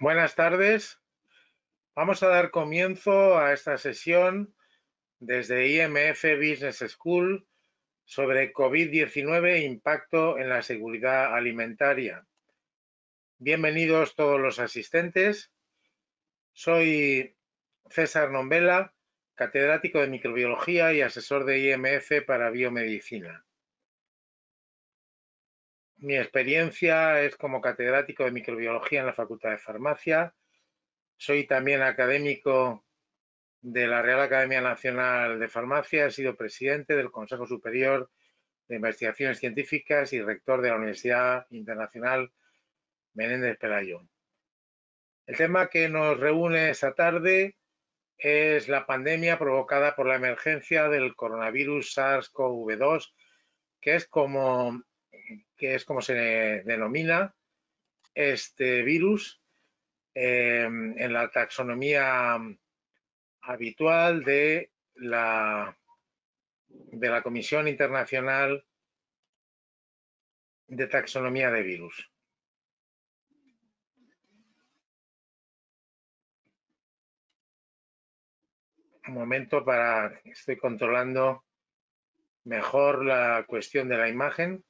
Buenas tardes. Vamos a dar comienzo a esta sesión desde IMF Business School sobre COVID-19 e impacto en la seguridad alimentaria. Bienvenidos todos los asistentes. Soy César Nombela, catedrático de microbiología y asesor de IMF para biomedicina. Mi experiencia es como catedrático de microbiología en la Facultad de Farmacia. Soy también académico de la Real Academia Nacional de Farmacia. He sido presidente del Consejo Superior de Investigaciones Científicas y rector de la Universidad Internacional Menéndez Pelayo. El tema que nos reúne esta tarde es la pandemia provocada por la emergencia del coronavirus SARS-CoV-2, que es como que es como se denomina este virus em, en la taxonomía habitual de la, de la Comisión Internacional de Taxonomía de Virus. Un momento para, estoy controlando mejor la cuestión de la imagen.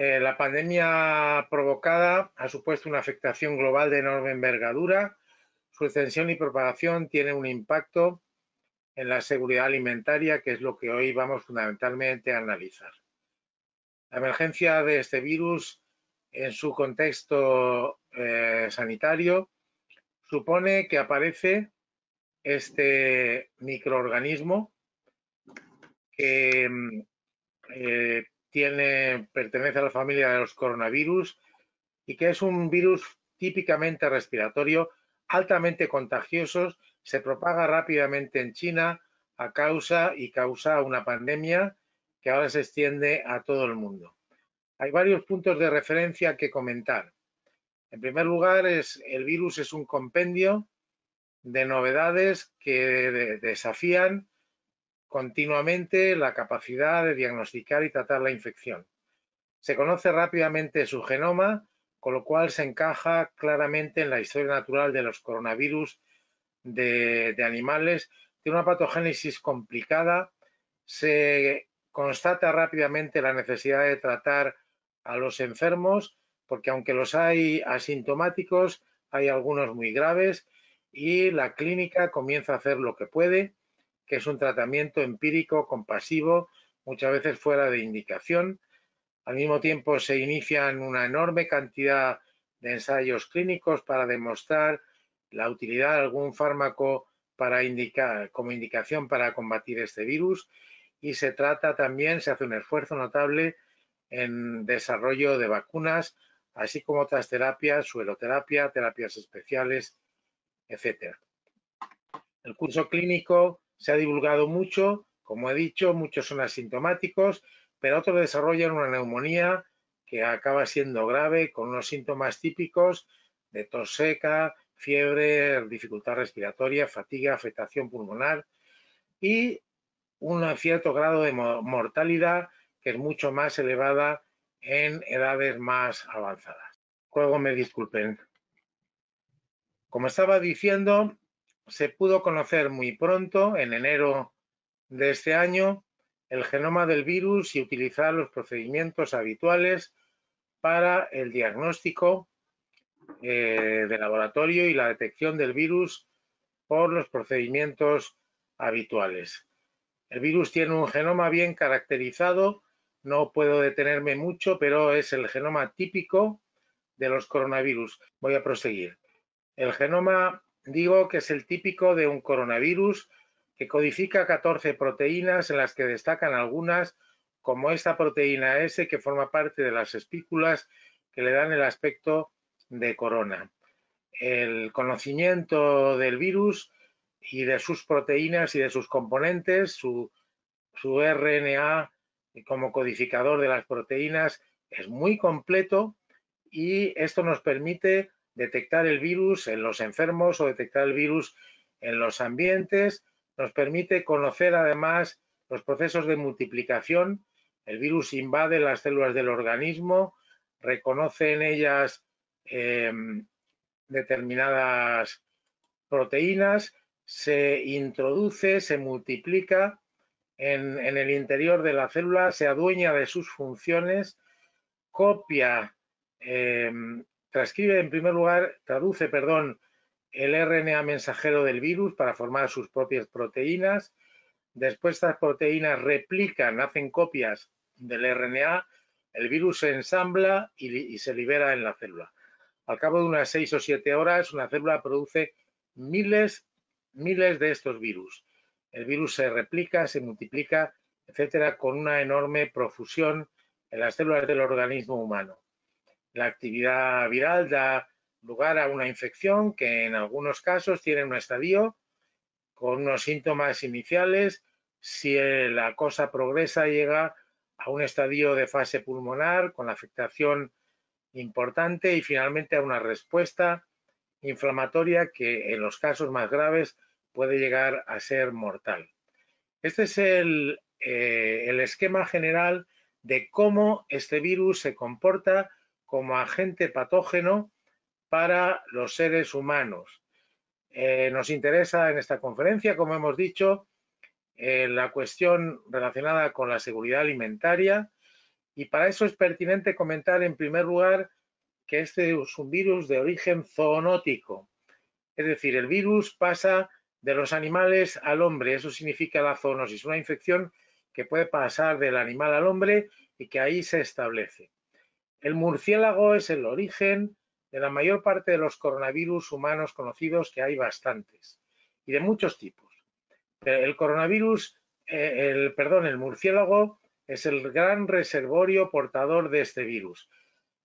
Eh, la pandemia provocada ha supuesto una afectación global de enorme envergadura. Su extensión y propagación tiene un impacto en la seguridad alimentaria, que es lo que hoy vamos fundamentalmente a analizar. La emergencia de este virus en su contexto eh, sanitario supone que aparece este microorganismo que mm, eh, tiene, pertenece a la familia de los coronavirus y que es un virus típicamente respiratorio, altamente contagioso, se propaga rápidamente en China a causa y causa una pandemia que ahora se extiende a todo el mundo. Hay varios puntos de referencia que comentar. En primer lugar, es, el virus es un compendio de novedades que desafían continuamente la capacidad de diagnosticar y tratar la infección. Se conoce rápidamente su genoma, con lo cual se encaja claramente en la historia natural de los coronavirus de, animales. Tiene una patogénesis complicada. Se constata rápidamente la necesidad de tratar a los enfermos, porque aunque los hay asintomáticos, hay algunos muy graves y la clínica comienza a hacer lo que puede que es un tratamiento empírico, compasivo, muchas veces fuera de indicación. Al mismo tiempo se inician una enorme cantidad de ensayos clínicos para demostrar la utilidad de algún fármaco como indicación para combatir este virus y se trata también, se hace un esfuerzo notable en desarrollo de vacunas, así como otras terapias, sueloterapia, terapias especiales, etc. El curso clínico se ha divulgado mucho, como he dicho, muchos son asintomáticos, pero otros desarrollan una neumonía que acaba siendo grave con unos síntomas típicos de tos seca, fiebre, dificultad respiratoria, fatiga, afectación pulmonar y un cierto grado de mortalidad que es mucho más elevada en edades más avanzadas. Luego me disculpen. Como estaba diciendo, se pudo conocer muy pronto, en enero de este año, el genoma del virus y utilizar los procedimientos habituales para el diagnóstico eh, de laboratorio y la detección del virus por los procedimientos habituales. El virus tiene un genoma bien caracterizado, no puedo detenerme mucho, pero es el genoma típico de los coronavirus. Voy a proseguir. El genoma digo que es el típico de un coronavirus que codifica 14 proteínas en las que destacan algunas como esta proteína S que forma parte de las espículas que le dan el aspecto de corona. El conocimiento del virus y de sus proteínas y de sus componentes, su, su RNA como codificador de las proteínas es muy completo y esto nos permite detectar el virus en los enfermos o detectar el virus en los ambientes. Nos permite conocer además los procesos de multiplicación. El virus invade las células del organismo, reconoce en ellas em, determinadas proteínas, se introduce, se multiplica en, el interior de la célula, se adueña de sus funciones, copia, em, transcribe en primer lugar, traduce, perdón, el RNA mensajero del virus para formar sus propias proteínas. Después estas proteínas replican, hacen copias del RNA, el virus se ensambla y, se libera en la célula. Al cabo de unas seis o siete horas, una célula produce miles, miles de estos virus. El virus se replica, se multiplica, etcétera, con una enorme profusión en las células del organismo humano. La actividad viral da lugar a una infección que en algunos casos tiene un estadio con unos síntomas iniciales. Si la cosa progresa, llega a un estadio de fase pulmonar con afectación importante y finalmente a una respuesta inflamatoria que en los casos más graves puede llegar a ser mortal. Este es el, eh, el esquema general de cómo este virus se comporta como agente patógeno para los seres humanos. Eh, nos interesa en esta conferencia, como hemos dicho, eh, la cuestión relacionada con la seguridad alimentaria y para eso es pertinente comentar en primer lugar que este es un virus de origen zoonótico, es decir, el virus pasa de los animales al hombre, eso significa la zoonosis, una infección que puede pasar del animal al hombre y que ahí se establece. El murciélago es el origen de la mayor parte de los coronavirus humanos conocidos, que hay bastantes, y de muchos tipos. El coronavirus, eh, el, perdón, el murciélago es el gran reservorio portador de este virus.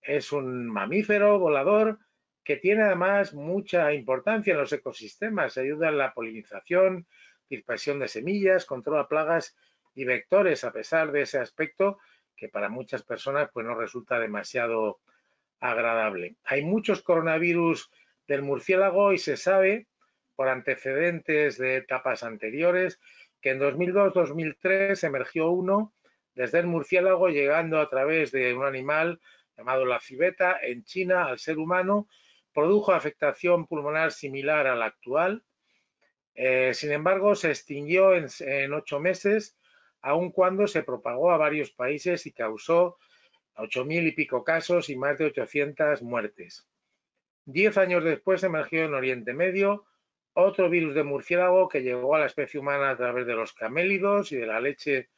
Es un mamífero volador que tiene además mucha importancia en los ecosistemas, ayuda en la polinización, dispersión de semillas, controla plagas y vectores, a pesar de ese aspecto que para muchas personas pues no resulta demasiado agradable. Hay muchos coronavirus del murciélago y se sabe por antecedentes de etapas anteriores que en 2002-2003 emergió uno desde el murciélago llegando a través de un animal llamado la civeta en China al ser humano, produjo afectación pulmonar similar a la actual. Eh, sin embargo, se extinguió en, en ocho meses aun cuando se propagó a varios países y causó 8.000 y pico casos y más de 800 muertes. Diez años después emergió en Oriente Medio otro virus de murciélago que llegó a la especie humana a través de los camélidos y de la leche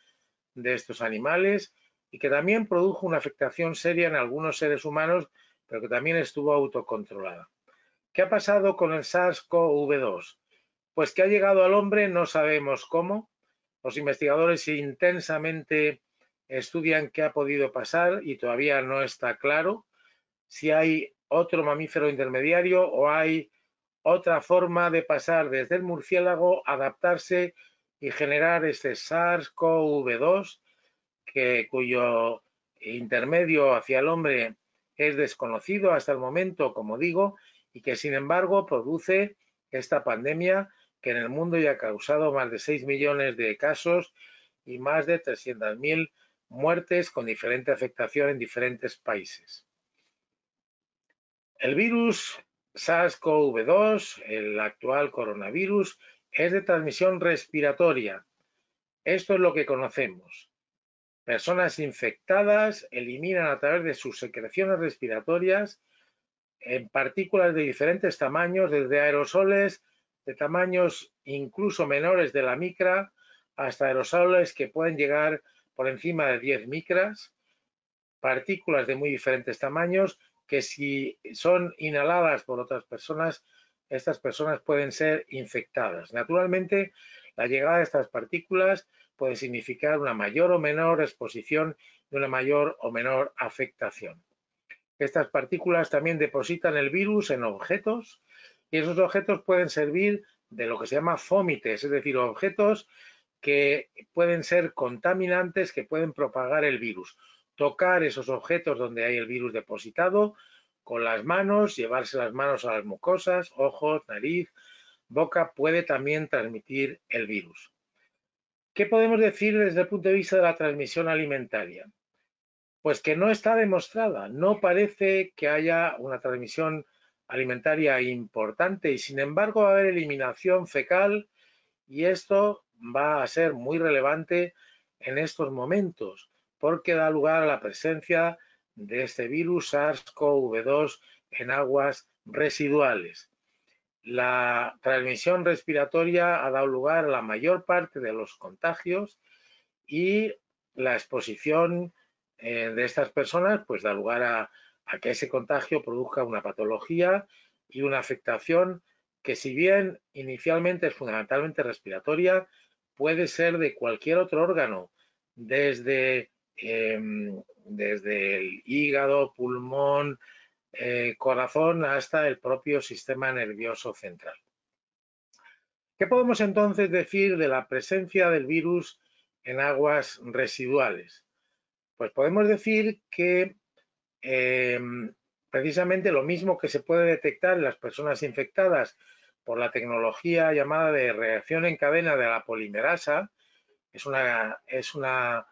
de estos animales y que también produjo una afectación seria en algunos seres humanos, pero que también estuvo autocontrolada. ¿Qué ha pasado con el SARS-CoV-2? Pues que ha llegado al hombre, no sabemos cómo, los investigadores intensamente estudian qué ha podido pasar y todavía no está claro si hay otro mamífero intermediario o hay otra forma de pasar desde el murciélago, adaptarse y generar este SARS-CoV-2, cuyo intermedio hacia el hombre es desconocido hasta el momento, como digo, y que sin embargo produce esta pandemia que en el mundo ya ha causado más de 6 millones de casos y más de 300.000 muertes con diferente afectación en diferentes países. El virus SARS-CoV-2, el actual coronavirus, es de transmisión respiratoria. Esto es lo que conocemos. Personas infectadas eliminan a través de sus secreciones respiratorias en partículas de diferentes tamaños, desde aerosoles de tamaños incluso menores de la micra hasta aerosoles que pueden llegar por encima de 10 micras, partículas de muy diferentes tamaños que si son inhaladas por otras personas, estas personas pueden ser infectadas. Naturalmente, la llegada de estas partículas puede significar una mayor o menor exposición y una mayor o menor afectación. Estas partículas también depositan el virus en objetos y esos objetos pueden servir de lo que se llama fómites, es decir, objetos que pueden ser contaminantes, que pueden propagar el virus. Tocar esos objetos donde hay el virus depositado con las manos, llevarse las manos a las mucosas, ojos, nariz, boca, puede también transmitir el virus. ¿Qué podemos decir desde el punto de vista de la transmisión alimentaria? Pues que no está demostrada, no parece que haya una transmisión alimentaria importante y sin embargo va a haber eliminación fecal y esto va a ser muy relevante en estos momentos porque da lugar a la presencia de este virus SARS-CoV-2 en aguas residuales. La transmisión respiratoria ha dado lugar a la mayor parte de los contagios y la exposición eh, de estas personas pues da lugar a, a que ese contagio produzca una patología y una afectación que si bien inicialmente es fundamentalmente respiratoria, puede ser de cualquier otro órgano, desde, em, desde el hígado, pulmón, eh, corazón hasta el propio sistema nervioso central. ¿Qué podemos entonces decir de la presencia del virus en aguas residuales? Pues podemos decir que em, precisamente lo mismo que se puede detectar en las personas infectadas por la tecnología llamada de reacción en cadena de la polimerasa, es una, es una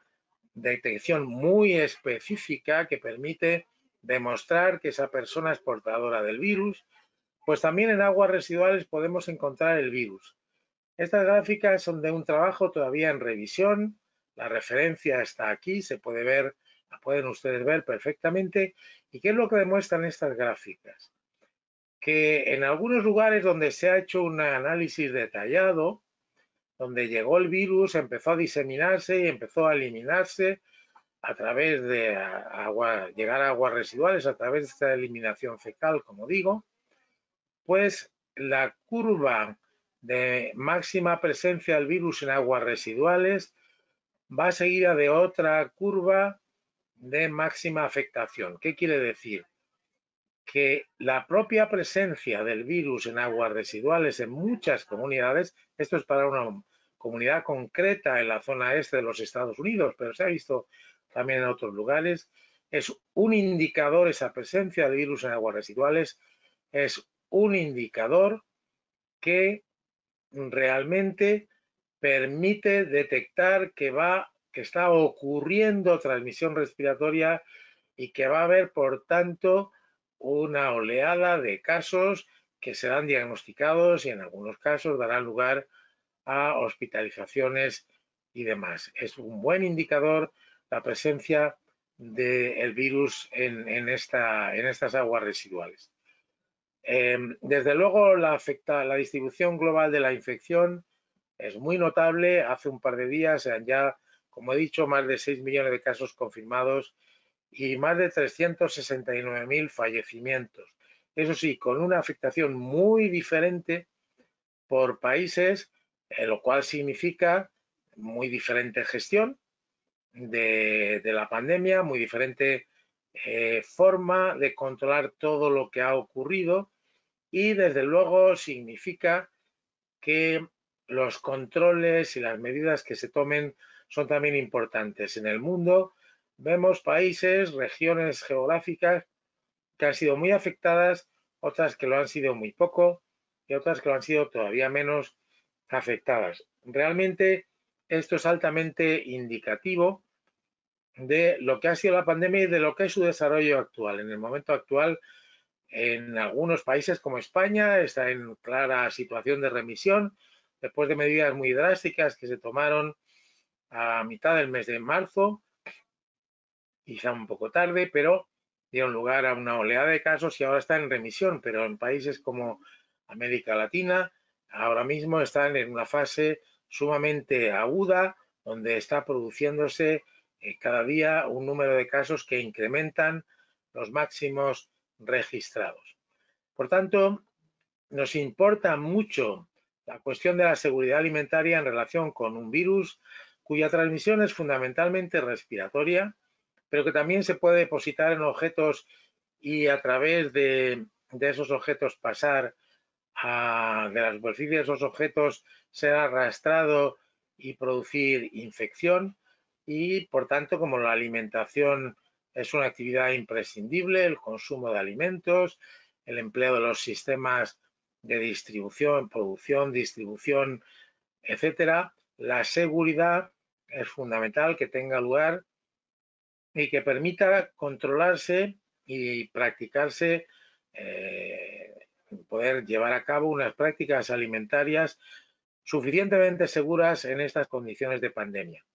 detección muy específica que permite demostrar que esa persona es portadora del virus, pues también en aguas residuales podemos encontrar el virus. Estas gráficas son de un trabajo todavía en revisión, la referencia está aquí, se puede ver, pueden ustedes ver perfectamente. ¿Y qué es lo que demuestran estas gráficas? Que en algunos lugares donde se ha hecho un análisis detallado, donde llegó el virus, empezó a diseminarse y empezó a eliminarse a través de agua, llegar a aguas residuales, a través de esta eliminación fecal, como digo, pues la curva de máxima presencia del virus en aguas residuales va seguida de otra curva de máxima afectación. ¿Qué quiere decir? Que la propia presencia del virus en aguas residuales en muchas comunidades, esto es para una comunidad concreta en la zona este de los Estados Unidos, pero se ha visto también en otros lugares, es un indicador, esa presencia de virus en aguas residuales, es un indicador que realmente permite detectar que va, que está ocurriendo transmisión respiratoria y que va a haber, por tanto, una oleada de casos que serán diagnosticados y en algunos casos darán lugar a hospitalizaciones y demás. Es un buen indicador la presencia del virus en, esta, en, estas aguas residuales. Em, desde luego, la, la distribución global de la infección es muy notable. Hace un par de días han ya, como he dicho, más de 6 millones de casos confirmados y más de 369.000 fallecimientos. Eso sí, con una afectación muy diferente por países, eh, lo cual significa muy diferente gestión, de, la pandemia, muy diferente eh, forma de controlar todo lo que ha ocurrido y desde luego significa que los controles y las medidas que se tomen son también importantes. En el mundo vemos países, regiones geográficas que han sido muy afectadas, otras que lo han sido muy poco y otras que lo han sido todavía menos afectadas. Realmente esto es altamente indicativo de lo que ha sido la pandemia y de lo que es su desarrollo actual. En el momento actual, en algunos países como España está en clara situación de remisión después de medidas muy drásticas que se tomaron a mitad del mes de marzo, quizá un poco tarde, pero dieron lugar a una oleada de casos y ahora está en remisión, pero en países como América Latina ahora mismo están en una fase sumamente aguda donde está produciéndose eh, cada día un número de casos que incrementan los máximos registrados. Por tanto, nos importa mucho la cuestión de la seguridad alimentaria en relación con un virus cuya transmisión es fundamentalmente respiratoria, pero que también se puede depositar en objetos y a través de, esos objetos pasar a, de la superficie de esos objetos ser arrastrado y producir infección. Y por tanto como la alimentación es una actividad imprescindible, el consumo de alimentos, el empleo de los sistemas de distribución, producción, distribución, etcétera, la seguridad es fundamental que tenga lugar y que permita controlarse y practicarse eh, poder llevar a cabo unas prácticas alimentarias suficientemente seguras en estas condiciones de pandemia.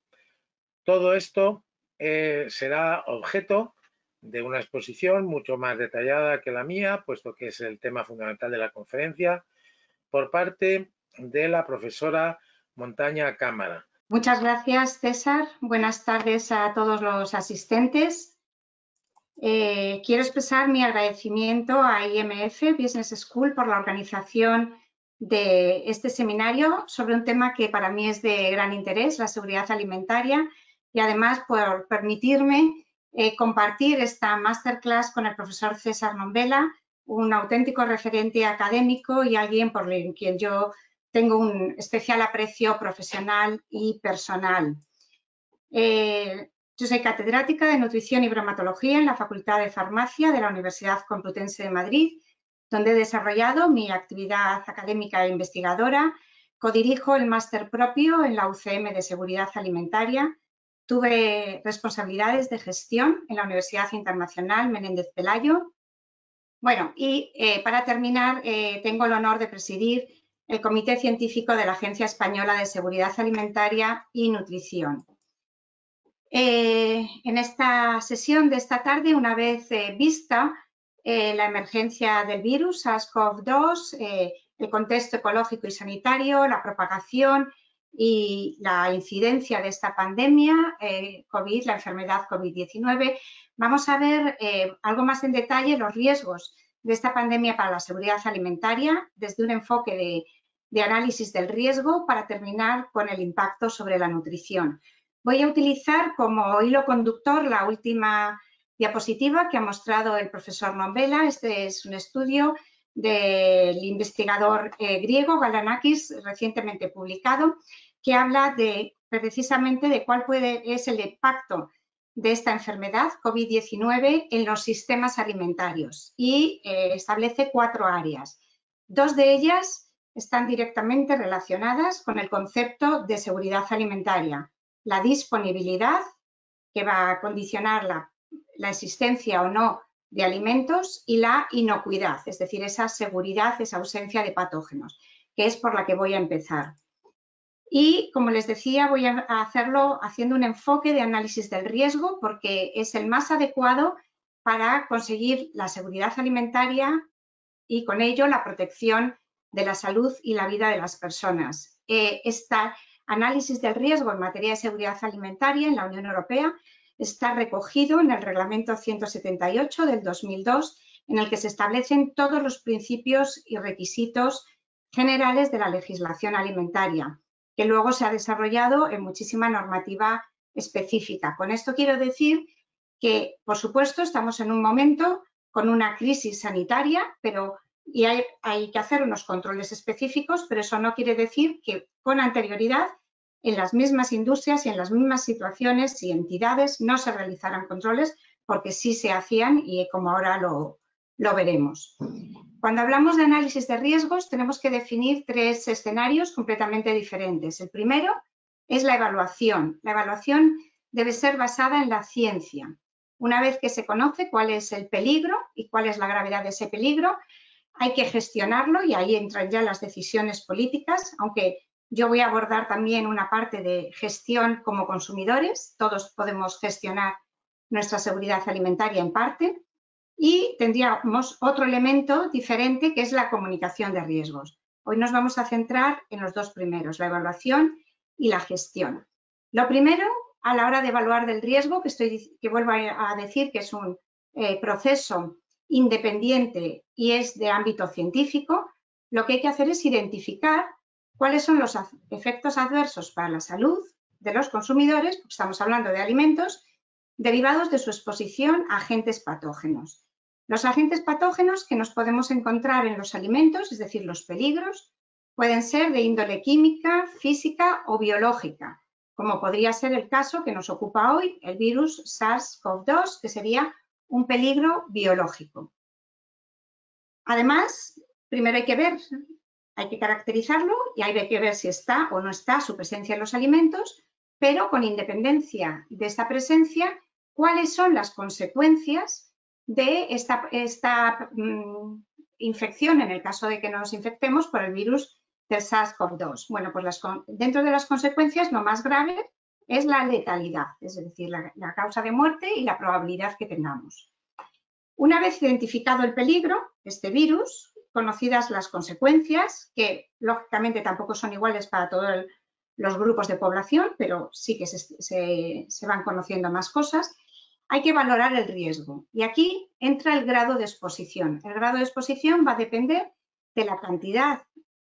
Todo esto eh, será objeto de una exposición mucho más detallada que la mía, puesto que es el tema fundamental de la conferencia, por parte de la profesora Montaña Cámara. Muchas gracias, César. Buenas tardes a todos los asistentes. Eh, quiero expresar mi agradecimiento a IMF Business School por la organización de este seminario sobre un tema que para mí es de gran interés, la seguridad alimentaria, y además por permitirme eh, compartir esta masterclass con el profesor César Nombela, un auténtico referente académico y alguien por quien yo tengo un especial aprecio profesional y personal. Eh, yo soy catedrática de Nutrición y Bromatología en la Facultad de Farmacia de la Universidad Complutense de Madrid, donde he desarrollado mi actividad académica e investigadora. Codirijo el máster propio en la UCM de Seguridad Alimentaria Tuve responsabilidades de gestión en la Universidad Internacional Menéndez Pelayo. Bueno, y eh, para terminar, eh, tengo el honor de presidir el Comité Científico de la Agencia Española de Seguridad Alimentaria y Nutrición. Eh, en esta sesión de esta tarde, una vez vista la emergencia del virus SARS-CoV-2, el contexto ecológico y sanitario, la propagación y la incidencia de esta pandemia, eh, COVID, la enfermedad COVID-19, vamos a ver eh, algo más en detalle los riesgos de esta pandemia para la seguridad alimentaria desde un enfoque de, de análisis del riesgo para terminar con el impacto sobre la nutrición. Voy a utilizar como hilo conductor la última diapositiva que ha mostrado el profesor Nombela. Este es un estudio del investigador eh, griego Galanakis, recientemente publicado, que habla de precisamente de cuál puede, es el impacto de esta enfermedad COVID-19 en los sistemas alimentarios y eh, establece cuatro áreas. Dos de ellas están directamente relacionadas con el concepto de seguridad alimentaria. La disponibilidad, que va a condicionar la, la existencia o no de alimentos y la inocuidad, es decir, esa seguridad, esa ausencia de patógenos, que es por la que voy a empezar. Y como les decía, voy a hacerlo haciendo un enfoque de análisis del riesgo porque es el más adecuado para conseguir la seguridad alimentaria y con ello la protección de la salud y la vida de las personas. este análisis del riesgo en materia de seguridad alimentaria en la Unión Europea está recogido en el Reglamento 178 del 2002, en el que se establecen todos los principios y requisitos generales de la legislación alimentaria, que luego se ha desarrollado en muchísima normativa específica. Con esto quiero decir que, por supuesto, estamos en un momento con una crisis sanitaria, pero y hay, que hacer unos controles específicos, pero eso no quiere decir que con anterioridad en las mismas industrias y en las mismas situaciones y entidades no se realizaran controles porque sí se hacían y como ahora lo, lo veremos. Cuando hablamos de análisis de riesgos tenemos que definir tres escenarios completamente diferentes. El primero es la evaluación. La evaluación debe ser basada en la ciencia. Una vez que se conoce cuál es el peligro y cuál es la gravedad de ese peligro, hay que gestionarlo y ahí entran ya las decisiones políticas, aunque yo voy a abordar también una parte de gestión como consumidores. Todos podemos gestionar nuestra seguridad alimentaria en parte. Y tendríamos otro elemento diferente que es la comunicación de riesgos. Hoy nos vamos a centrar en los dos primeros, la evaluación y la gestión. Lo primero, a la hora de evaluar del riesgo, que, estoy, que vuelvo a decir que es un eh, proceso independiente y es de ámbito científico, lo que hay que hacer es identificar cuáles son los efectos adversos para la salud de los consumidores, porque estamos hablando de alimentos, derivados de su exposición a agentes patógenos. Los agentes patógenos que nos podemos encontrar en los alimentos, es decir, los peligros, pueden ser de índole química, física o biológica, como podría ser el caso que nos ocupa hoy, el virus SARS-CoV-2, que sería un peligro biológico. Además, primero hay que ver hay que caracterizarlo y hay que ver si está o no está su presencia en los alimentos, pero con independencia de esta presencia, cuáles son las consecuencias de esta, esta mm, infección en el caso de que nos infectemos por el virus del SARS-CoV-2. Bueno, pues dentro de las consecuencias lo más grave es la letalidad, es decir, la, causa de muerte y la probabilidad que tengamos. Una vez identificado el peligro, este virus, conocidas las consecuencias, que lógicamente tampoco son iguales para todos los grupos de población, pero sí que se van conociendo más cosas, hay que valorar el riesgo. Y aquí entra el grado de exposición. El grado de exposición va a depender de la cantidad,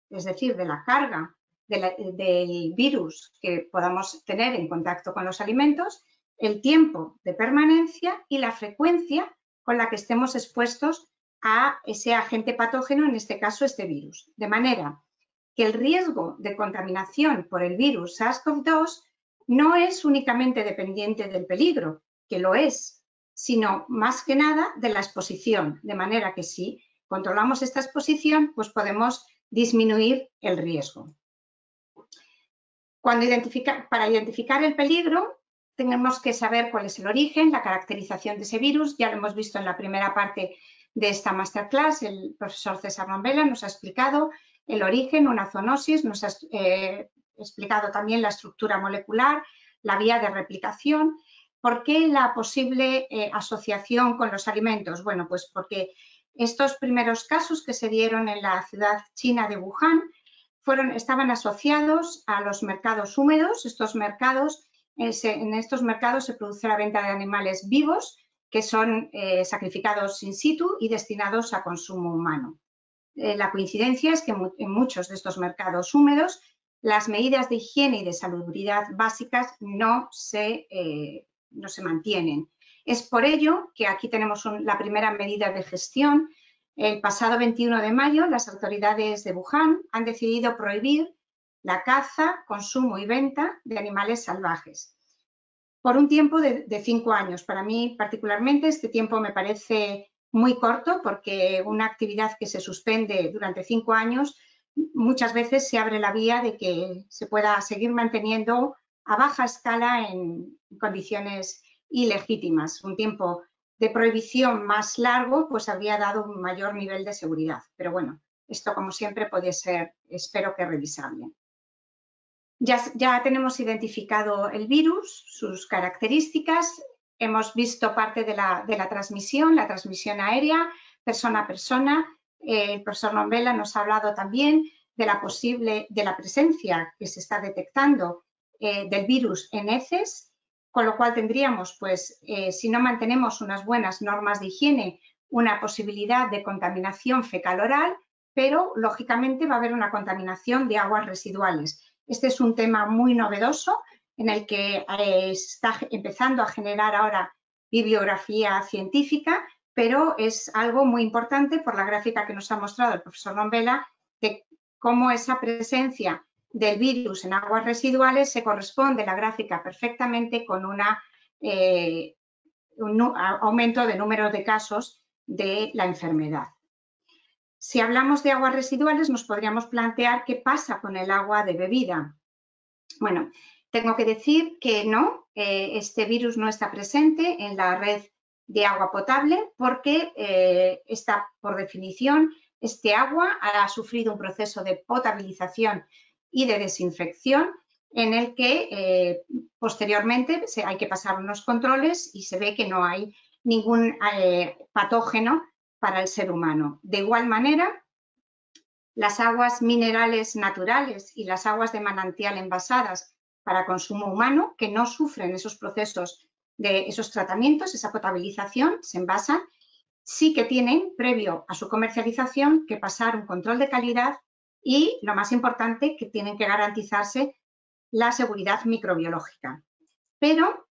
es decir, de la carga del virus que podamos tener en contacto con los alimentos, el tiempo de permanencia y la frecuencia con la que estemos expuestos a ese agente patógeno, en este caso este virus. De manera que el riesgo de contaminación por el virus SARS-CoV-2 no es únicamente dependiente del peligro, que lo es, sino más que nada de la exposición, de manera que si controlamos esta exposición, pues podemos disminuir el riesgo. Cuando para identificar el peligro, tenemos que saber cuál es el origen, la caracterización de ese virus. Ya lo hemos visto en la primera parte de esta masterclass. El profesor César Rombela nos ha explicado el origen, una zoonosis, nos ha eh, explicado también la estructura molecular, la vía de replicación ¿Por qué la posible eh, asociación con los alimentos? Bueno, pues porque estos primeros casos que se dieron en la ciudad china de Wuhan estaban asociados a los mercados húmedos. Estos mercados, eh, en estos mercados se produce la venta de animales vivos que son eh, sacrificados in situ y destinados a consumo humano. la coincidencia es que en muchos de estos mercados húmedos las medidas de higiene y de salubridad básicas no se no se mantienen. Es por ello que aquí tenemos la primera medida de gestión. El pasado 21 de mayo, las autoridades de Wuhan han decidido prohibir la caza, consumo y venta de animales salvajes por un tiempo de, cinco años. Para mí, particularmente, este tiempo me parece muy corto porque una actividad que se suspende durante cinco años muchas veces se abre la vía de que se pueda seguir manteniendo a baja escala en condiciones ilegítimas. Un tiempo de prohibición más largo pues habría dado un mayor nivel de seguridad. Pero bueno, esto como siempre puede ser, espero que revisable. Ya, ya tenemos identificado el virus, sus características, hemos visto parte de la, de la transmisión, la transmisión aérea, persona a persona. el profesor Nombela nos ha hablado también de la posible, de la presencia que se está detectando eh, del virus en heces, con lo cual tendríamos, pues, eh, si no mantenemos unas buenas normas de higiene, una posibilidad de contaminación fecal-oral, pero lógicamente va a haber una contaminación de aguas residuales. Este es un tema muy novedoso en el que eh, está empezando a generar ahora bibliografía científica, pero es algo muy importante por la gráfica que nos ha mostrado el profesor Nombela de cómo esa presencia del virus en aguas residuales se corresponde la gráfica perfectamente con eh, un aumento de número de casos de la enfermedad. Si hablamos de aguas residuales, nos podríamos plantear qué pasa con el agua de bebida. Bueno, tengo que decir que no, eh, este virus no está presente en la red de agua potable porque eh, está, por definición, este agua ha sufrido un proceso de potabilización y de desinfección en el que eh, posteriormente hay que pasar unos controles y se ve que no hay ningún eh, patógeno para el ser humano. De igual manera, las aguas minerales naturales y las aguas de manantial envasadas para consumo humano que no sufren esos procesos de esos tratamientos, esa potabilización, se envasan, sí que tienen, previo a su comercialización, que pasar un control de calidad y, lo más importante, que tienen que garantizarse la seguridad microbiológica. Pero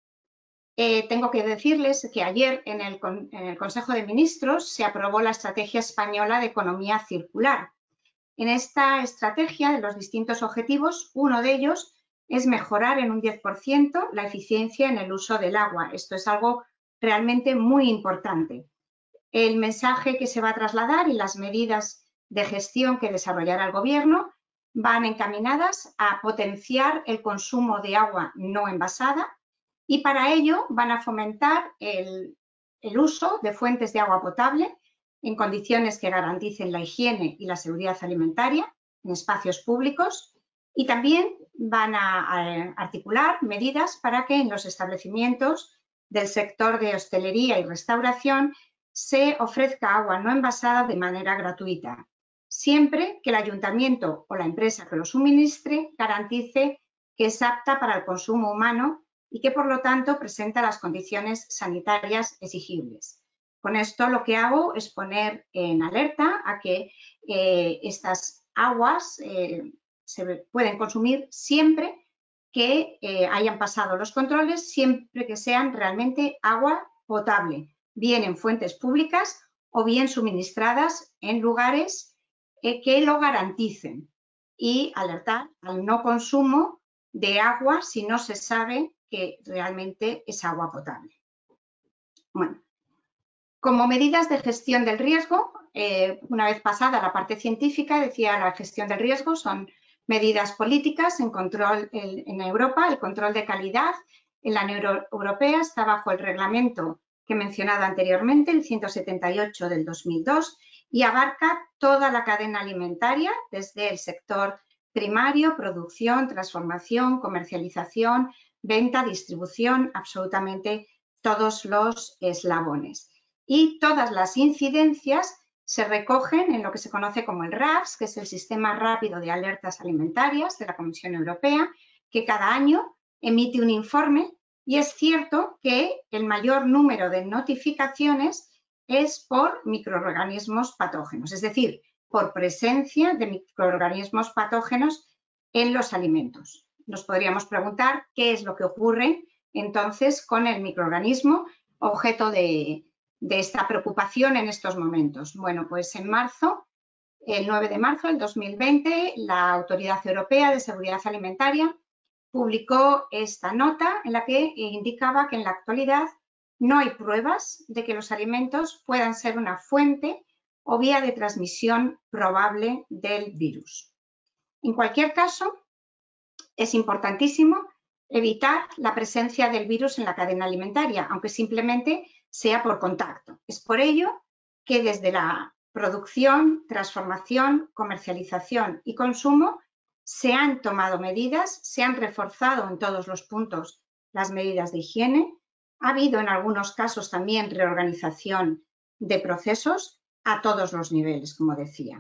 eh, tengo que decirles que ayer en el, en el, Consejo de Ministros se aprobó la Estrategia Española de Economía Circular. En esta estrategia de los distintos objetivos, uno de ellos es mejorar en un 10% la eficiencia en el uso del agua. Esto es algo realmente muy importante. El mensaje que se va a trasladar y las medidas de gestión que desarrollará el Gobierno van encaminadas a potenciar el consumo de agua no envasada y para ello van a fomentar el, uso de fuentes de agua potable en condiciones que garanticen la higiene y la seguridad alimentaria en espacios públicos y también van a, articular medidas para que en los establecimientos del sector de hostelería y restauración se ofrezca agua no envasada de manera gratuita, siempre que el ayuntamiento o la empresa que lo suministre garantice que es apta para el consumo humano y que por lo tanto presenta las condiciones sanitarias exigibles. Con esto lo que hago es poner en alerta a que eh, estas aguas eh, se pueden consumir siempre que eh, hayan pasado los controles, siempre que sean realmente agua potable, bien en fuentes públicas o bien suministradas en lugares que lo garanticen y alertar al no consumo de agua si no se sabe que realmente es agua potable. Bueno, como medidas de gestión del riesgo, eh, una vez pasada la parte científica, decía la gestión del riesgo son medidas políticas en control en, Europa, el control de calidad en la Unión Europea está bajo el reglamento que he mencionado anteriormente, el 178 del 2002, y abarca toda la cadena alimentaria, desde el sector primario, producción, transformación, comercialización, venta, distribución, absolutamente todos los eslabones. Y todas las incidencias se recogen en lo que se conoce como el RAPS, que es el Sistema Rápido de Alertas Alimentarias de la Comisión Europea, que cada año emite un informe y es cierto que el mayor número de notificaciones es por microorganismos patógenos, es decir, por presencia de microorganismos patógenos en los alimentos. Nos podríamos preguntar qué es lo que ocurre entonces con el microorganismo objeto de, esta preocupación en estos momentos. Bueno, pues en marzo, el 9 de marzo del 2020, la Autoridad Europea de Seguridad Alimentaria publicó esta nota en la que indicaba que en la actualidad no hay pruebas de que los alimentos puedan ser una fuente o vía de transmisión probable del virus. En cualquier caso, es importantísimo evitar la presencia del virus en la cadena alimentaria, aunque simplemente sea por contacto. Es por ello que desde la producción, transformación, comercialización y consumo se han tomado medidas, se han reforzado en todos los puntos las medidas de higiene, ha habido en algunos casos también reorganización de procesos a todos los niveles, como decía.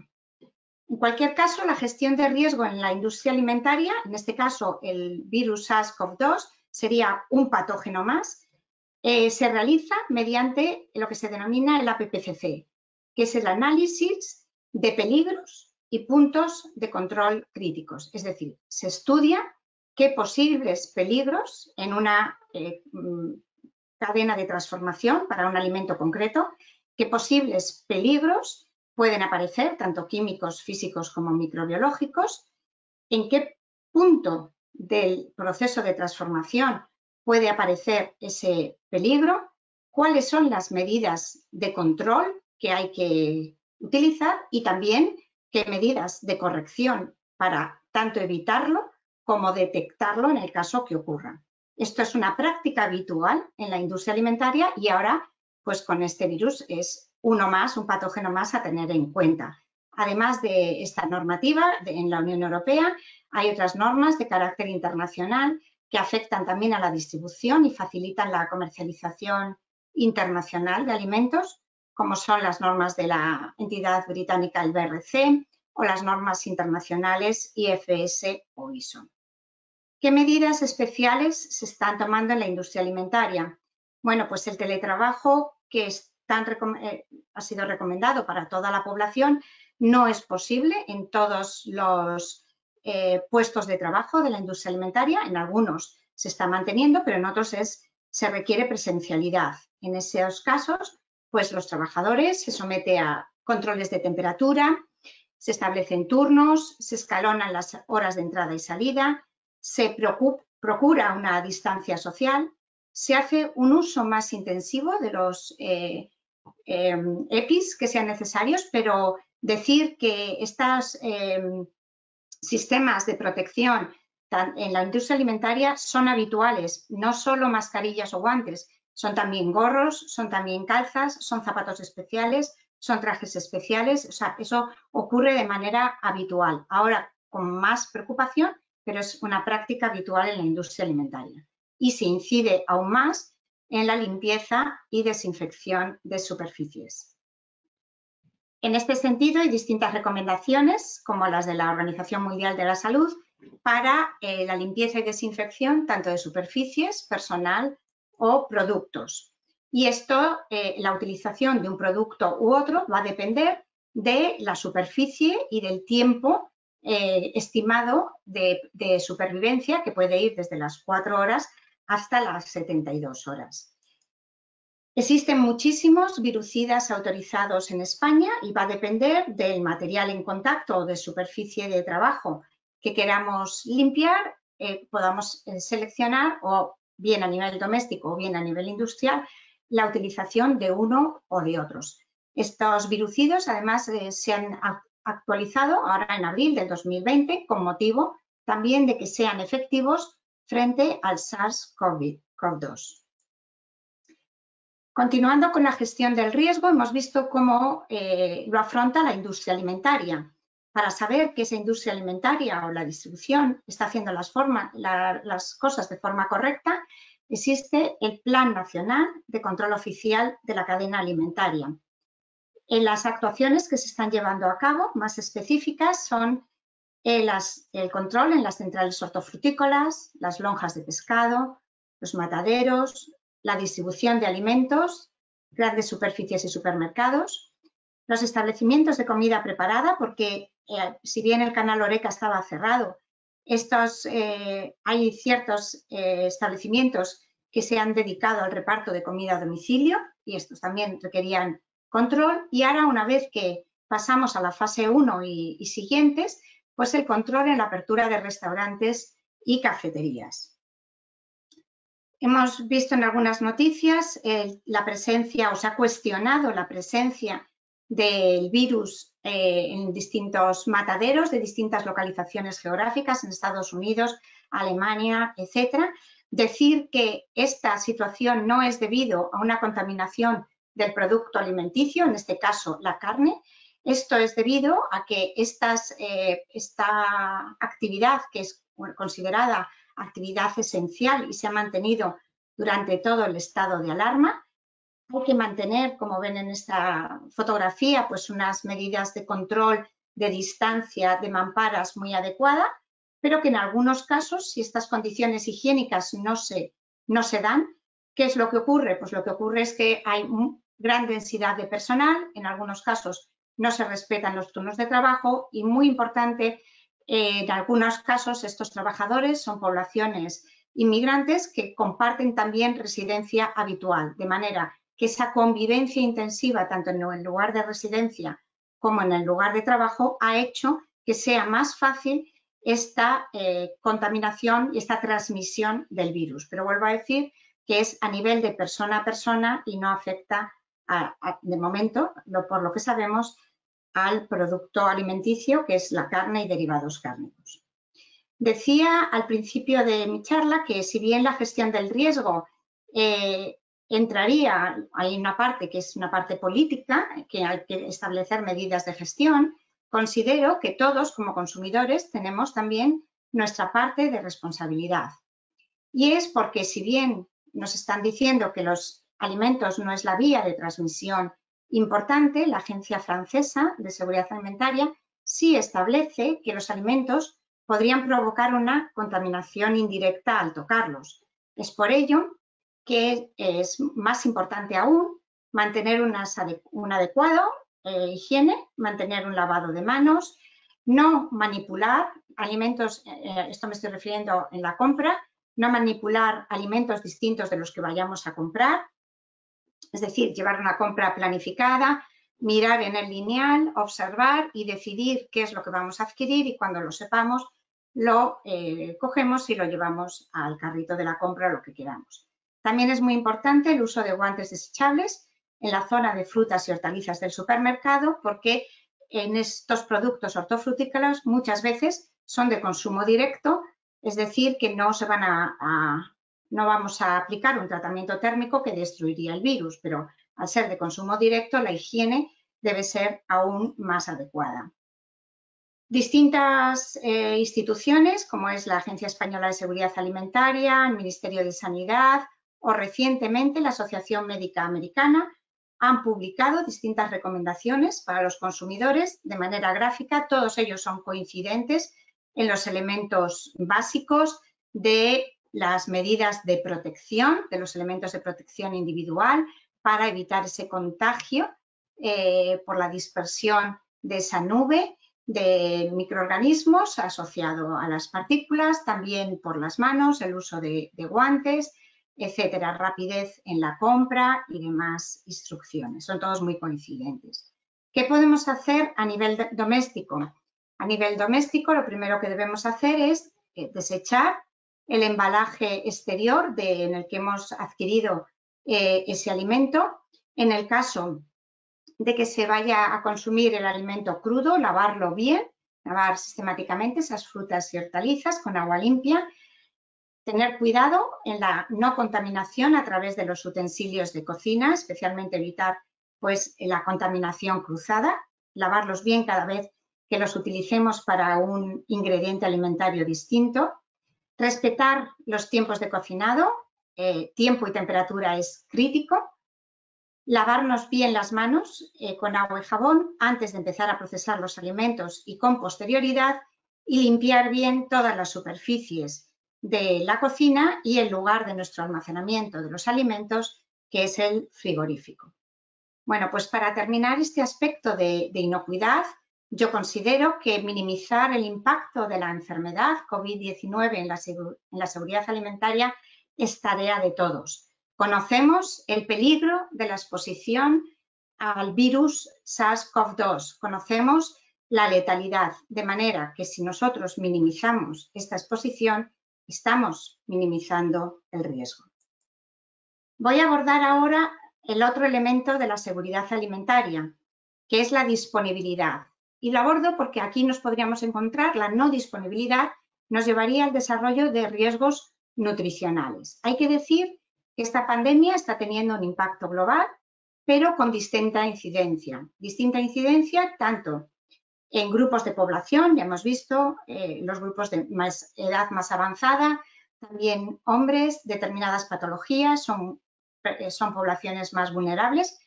En cualquier caso, la gestión de riesgo en la industria alimentaria, en este caso el virus SARS-CoV-2, sería un patógeno más, eh, se realiza mediante lo que se denomina el APPCC, que es el análisis de peligros y puntos de control críticos. Es decir, se estudia qué posibles peligros en una eh, mm, cadena de transformación para un alimento concreto qué posibles peligros pueden aparecer, tanto químicos, físicos como microbiológicos, en qué punto del proceso de transformación puede aparecer ese peligro, cuáles son las medidas de control que hay que utilizar y también qué medidas de corrección para tanto evitarlo como detectarlo en el caso que ocurra. Esto es una práctica habitual en la industria alimentaria y ahora pues con este virus es uno más, un patógeno más a tener en cuenta. Además de esta normativa en la Unión Europea, hay otras normas de carácter internacional que afectan también a la distribución y facilitan la comercialización internacional de alimentos, como son las normas de la entidad británica, el BRC, o las normas internacionales IFS o ISO. ¿Qué medidas especiales se están tomando en la industria alimentaria? Bueno, pues el teletrabajo que eh, ha sido recomendado para toda la población no es posible en todos los eh, puestos de trabajo de la industria alimentaria. En algunos se está manteniendo, pero en otros se requiere presencialidad. En esos casos, pues los trabajadores se someten a controles de temperatura, se establecen turnos, se escalonan las horas de entrada y salida, se procura una distancia social, se hace un uso más intensivo de los eh, em, EPIs que sean necesarios, pero decir que estos em, sistemas de protección en la industria alimentaria son habituales, no solo mascarillas o guantes, son también gorros, son también calzas, son zapatos especiales, son trajes especiales, o sea, eso ocurre de manera habitual. Ahora con más preocupación, pero es una práctica habitual en la industria alimentaria. Y se incide aún más en la limpieza y desinfección de superficies. En este sentido, hay distintas recomendaciones, como las de la Organización Mundial de la Salud, para eh, la limpieza y desinfección tanto de superficies, personal o productos. Y esto, eh, la utilización de un producto u otro va a depender de la superficie y del tiempo eh, estimado de, supervivencia, que puede ir desde las 4 horas hasta las 72 horas. Existen muchísimos virucidas autorizados en España y va a depender del material en contacto o de superficie de trabajo que queramos limpiar, eh, podamos eh, seleccionar o bien a nivel doméstico o bien a nivel industrial la utilización de uno o de otros. Estos virucidos además se han actualizado ahora en abril del 2020 con motivo también de que sean efectivos frente al SARS-CoV-2. Continuando con la gestión del riesgo, hemos visto cómo lo afronta la industria alimentaria para saber que esa industria alimentaria o la distribución está haciendo las, las cosas de forma correcta, existe el Plan Nacional de Control Oficial de la Cadena Alimentaria. En las actuaciones que se están llevando a cabo, más específicas, son el, el control en las centrales hortofrutícolas, las lonjas de pescado, los mataderos, la distribución de alimentos, grandes superficies y supermercados, los establecimientos de comida preparada, porque eh, si bien el canal Oreca estaba cerrado, estos, eh, hay ciertos eh, establecimientos que se han dedicado al reparto de comida a domicilio y estos también requerían control. Y ahora, una vez que pasamos a la fase 1 y, siguientes, pues el control en la apertura de restaurantes y cafeterías. Hemos visto en algunas noticias la presencia, o se ha cuestionado la presencia del virus eh, en distintos mataderos de distintas localizaciones geográficas en Estados Unidos, Alemania, etcétera. Decir que esta situación no es debido a una contaminación del producto alimenticio, en este caso la carne, esto es debido a que estas, eh, esta actividad, que es considerada actividad esencial y se ha mantenido durante todo el estado de alarma, hay que mantener, como ven en esta fotografía, pues unas medidas de control de distancia de mamparas muy adecuada, pero que en algunos casos, si estas condiciones higiénicas no se, no se dan, ¿qué es lo que ocurre? Pues lo que ocurre es que hay gran densidad de personal, en algunos casos no se respetan los turnos de trabajo y muy importante, en algunos casos estos trabajadores son poblaciones inmigrantes que comparten también residencia habitual, de manera que esa convivencia intensiva tanto en el lugar de residencia como en el lugar de trabajo ha hecho que sea más fácil esta eh, contaminación y esta transmisión del virus. Pero vuelvo a decir que es a nivel de persona a persona y no afecta, de momento, por lo que sabemos, al producto alimenticio, que es la carne y derivados cárnicos. Decía al principio de mi charla que si bien la gestión del riesgo eh, entraría, hay una parte que es una parte política, que hay que establecer medidas de gestión. Considero que todos como consumidores tenemos también nuestra parte de responsabilidad. Y es porque si bien nos están diciendo que los alimentos no es la vía de transmisión importante, la Agencia Francesa de Seguridad Alimentaria sí establece que los alimentos podrían provocar una contaminación indirecta al tocarlos. Es por ello que es más importante aún mantener un adecuado eh, higiene, mantener un lavado de manos, no manipular alimentos, eh, esto me estoy refiriendo en la compra, no manipular alimentos distintos de los que vayamos a comprar, es decir, llevar una compra planificada, mirar en el lineal, observar y decidir qué es lo que vamos a adquirir y cuando lo sepamos lo eh, cogemos y lo llevamos al carrito de la compra o lo que queramos. También es muy importante el uso de guantes desechables en la zona de frutas y hortalizas del supermercado porque en estos productos hortofrutícolas muchas veces son de consumo directo, es decir, que no se van a, no vamos a aplicar un tratamiento térmico que destruiría el virus, pero al ser de consumo directo la higiene debe ser aún más adecuada. Distintas eh, instituciones, como es la Agencia Española de Seguridad Alimentaria, el Ministerio de Sanidad o recientemente la Asociación Médica Americana, han publicado distintas recomendaciones para los consumidores de manera gráfica. Todos ellos son coincidentes en los elementos básicos de las medidas de protección, de los elementos de protección individual para evitar ese contagio eh, por la dispersión de esa nube de microorganismos asociado a las partículas, también por las manos, el uso de, guantes, etcétera, rapidez en la compra y demás instrucciones. Son todos muy coincidentes. ¿Qué podemos hacer a nivel doméstico? A nivel doméstico, lo primero que debemos hacer es eh, desechar el embalaje exterior en el que hemos adquirido eh, ese alimento. En el caso de que se vaya a consumir el alimento crudo, lavarlo bien, lavar sistemáticamente esas frutas y hortalizas con agua limpia, tener cuidado en la no contaminación a través de los utensilios de cocina, especialmente evitar pues la contaminación cruzada, lavarlos bien cada vez que los utilicemos para un ingrediente alimentario distinto, respetar los tiempos de cocinado, eh, tiempo y temperatura es crítico, Lavarnos bien las manos eh, con agua y jabón antes de empezar a procesar los alimentos y con posterioridad y limpiar bien todas las superficies de la cocina y el lugar de nuestro almacenamiento de los alimentos, que es el frigorífico. Bueno, pues para terminar este aspecto de, inocuidad, yo considero que minimizar el impacto de la enfermedad COVID-19 en la seguridad alimentaria es tarea de todos Conocemos el peligro de la exposición al virus SARS-CoV-2, conocemos la letalidad, de manera que si nosotros minimizamos esta exposición, estamos minimizando el riesgo. Voy a abordar ahora el otro elemento de la seguridad alimentaria, que es la disponibilidad. Y lo abordo porque aquí nos podríamos encontrar la no disponibilidad, nos llevaría al desarrollo de riesgos nutricionales. Hay que decir esta pandemia está teniendo un impacto global, pero con distinta incidencia. Distinta incidencia tanto en grupos de población, ya hemos visto eh, los grupos de más, edad más avanzada, también hombres, determinadas patologías, son, eh, son poblaciones más vulnerables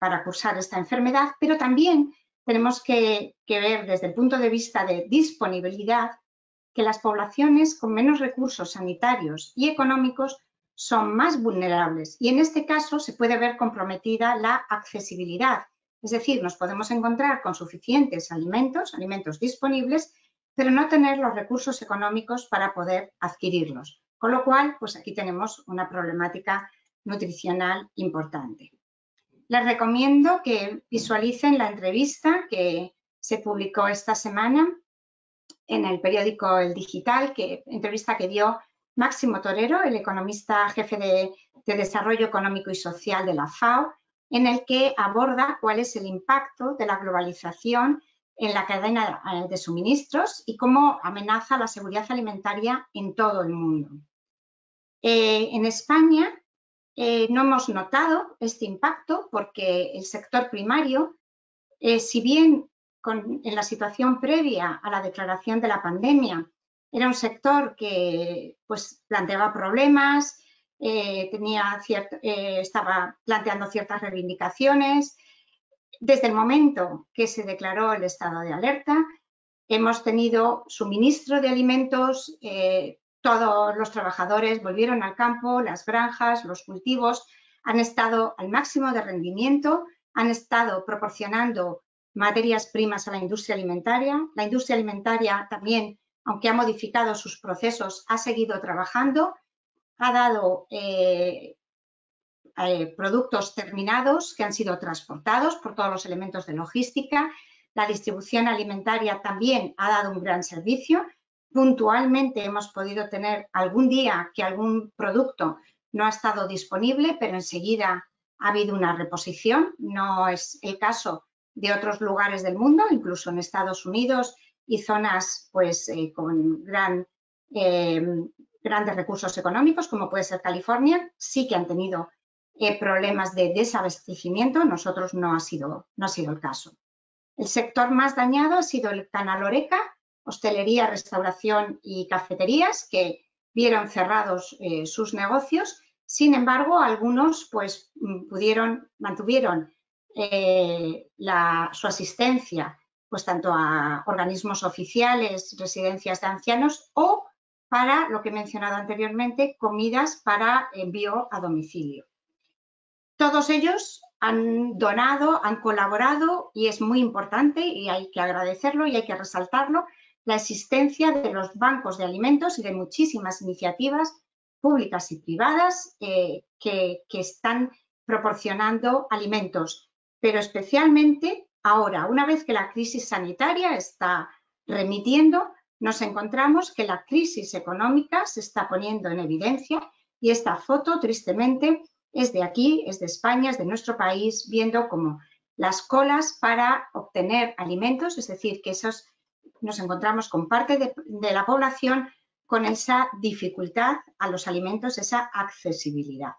para cursar esta enfermedad, pero también tenemos que ver desde el punto de vista de disponibilidad que las poblaciones con menos recursos sanitarios y económicos son más vulnerables y en este caso se puede ver comprometida la accesibilidad. Es decir, nos podemos encontrar con suficientes alimentos, alimentos disponibles, pero no tener los recursos económicos para poder adquirirlos. Con lo cual, pues aquí tenemos una problemática nutricional importante. Les recomiendo que visualicen la entrevista que se publicó esta semana en el periódico El Digital, que entrevista que dio Máximo Torero, el economista jefe de, Desarrollo Económico y Social de la FAO, en el que aborda cuál es el impacto de la globalización en la cadena eh, de suministros y cómo amenaza la seguridad alimentaria en todo el mundo. Eh, en España eh, no hemos notado este impacto porque el sector primario, si bien en la situación previa a la declaración de la pandemia. Era un sector que pues, planteaba problemas, eh, tenía eh, estaba planteando ciertas reivindicaciones. Desde el momento que se declaró el estado de alerta, hemos tenido suministro de alimentos, eh, todos los trabajadores volvieron al campo, las granjas, los cultivos han estado al máximo de rendimiento, han estado proporcionando materias primas a la industria alimentaria. La industria alimentaria también, aunque ha modificado sus procesos, ha seguido trabajando, ha dado eh, eh, productos terminados que han sido transportados por todos los elementos de logística. La distribución alimentaria también ha dado un gran servicio. Puntualmente hemos podido tener algún día que algún producto no ha estado disponible, pero enseguida ha habido una reposición. No es el caso de otros lugares del mundo, incluso en Estados Unidos y zonas pues, eh, con eh, grandes recursos económicos, como puede ser California, sí que han tenido eh, problemas de desabastecimiento, nosotros no ha, sido, no ha sido el caso. El sector más dañado ha sido el canal Oreca, hostelería, restauración y cafeterías, que vieron cerrados eh, sus negocios. Sin embargo, algunos pues, mm, pudieron, mantuvieron eh, su asistencia pues, tanto a organismos oficiales, residencias de ancianos o para lo que he mencionado anteriormente, comidas para envío a domicilio. Todos ellos han donado, han colaborado y es muy importante y hay que agradecerlo y hay que resaltarlo la existencia de los bancos de alimentos y de muchísimas iniciativas públicas y privadas eh, que, que están proporcionando alimentos, pero especialmente ahora, una vez que la crisis sanitaria está remitiendo, nos encontramos que la crisis económica se está poniendo en evidencia y esta foto, tristemente, es de aquí, es de España, es de nuestro país, viendo como las colas para obtener alimentos, es decir, que esos nos encontramos con parte de, la población con esa dificultad a los alimentos, esa accesibilidad.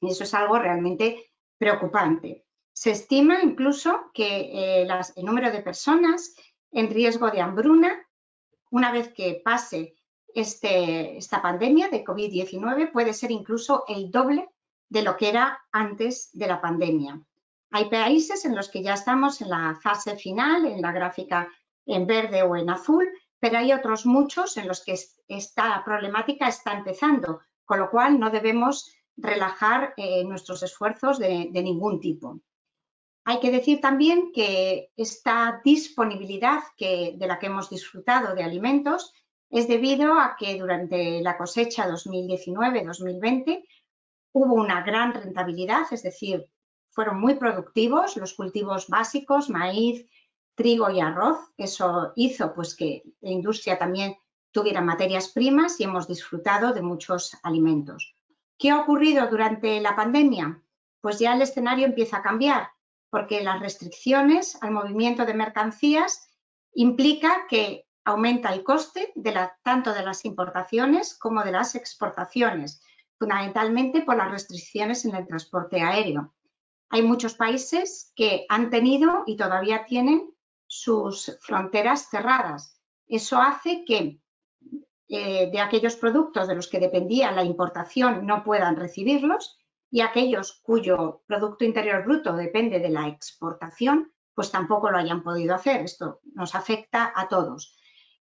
Y eso es algo realmente preocupante. Se estima incluso que eh, el número de personas en riesgo de hambruna, una vez que pase este, esta pandemia de COVID-19 puede ser incluso el doble de lo que era antes de la pandemia. Hay países en los que ya estamos en la fase final, en la gráfica en verde o en azul, pero hay otros muchos en los que esta problemática está empezando, con lo cual no debemos relajar eh, nuestros esfuerzos de, de ningún tipo. Hay que decir también que esta disponibilidad que, de la que hemos disfrutado de alimentos es debido a que durante la cosecha 2019-2020 hubo una gran rentabilidad, es decir, fueron muy productivos los cultivos básicos, maíz, trigo y arroz. Eso hizo pues, que la industria también tuviera materias primas y hemos disfrutado de muchos alimentos. ¿Qué ha ocurrido durante la pandemia? Pues ya el escenario empieza a cambiar, porque las restricciones al movimiento de mercancías implica que aumenta el coste de tanto de las importaciones como de las exportaciones, fundamentalmente por las restricciones en el transporte aéreo. Hay muchos países que han tenido y todavía tienen sus fronteras cerradas. Eso hace que eh, de aquellos productos de los que dependía la importación no puedan recibirlos y aquellos cuyo Producto Interior Bruto depende de la exportación, pues tampoco lo hayan podido hacer. Esto nos afecta a todos.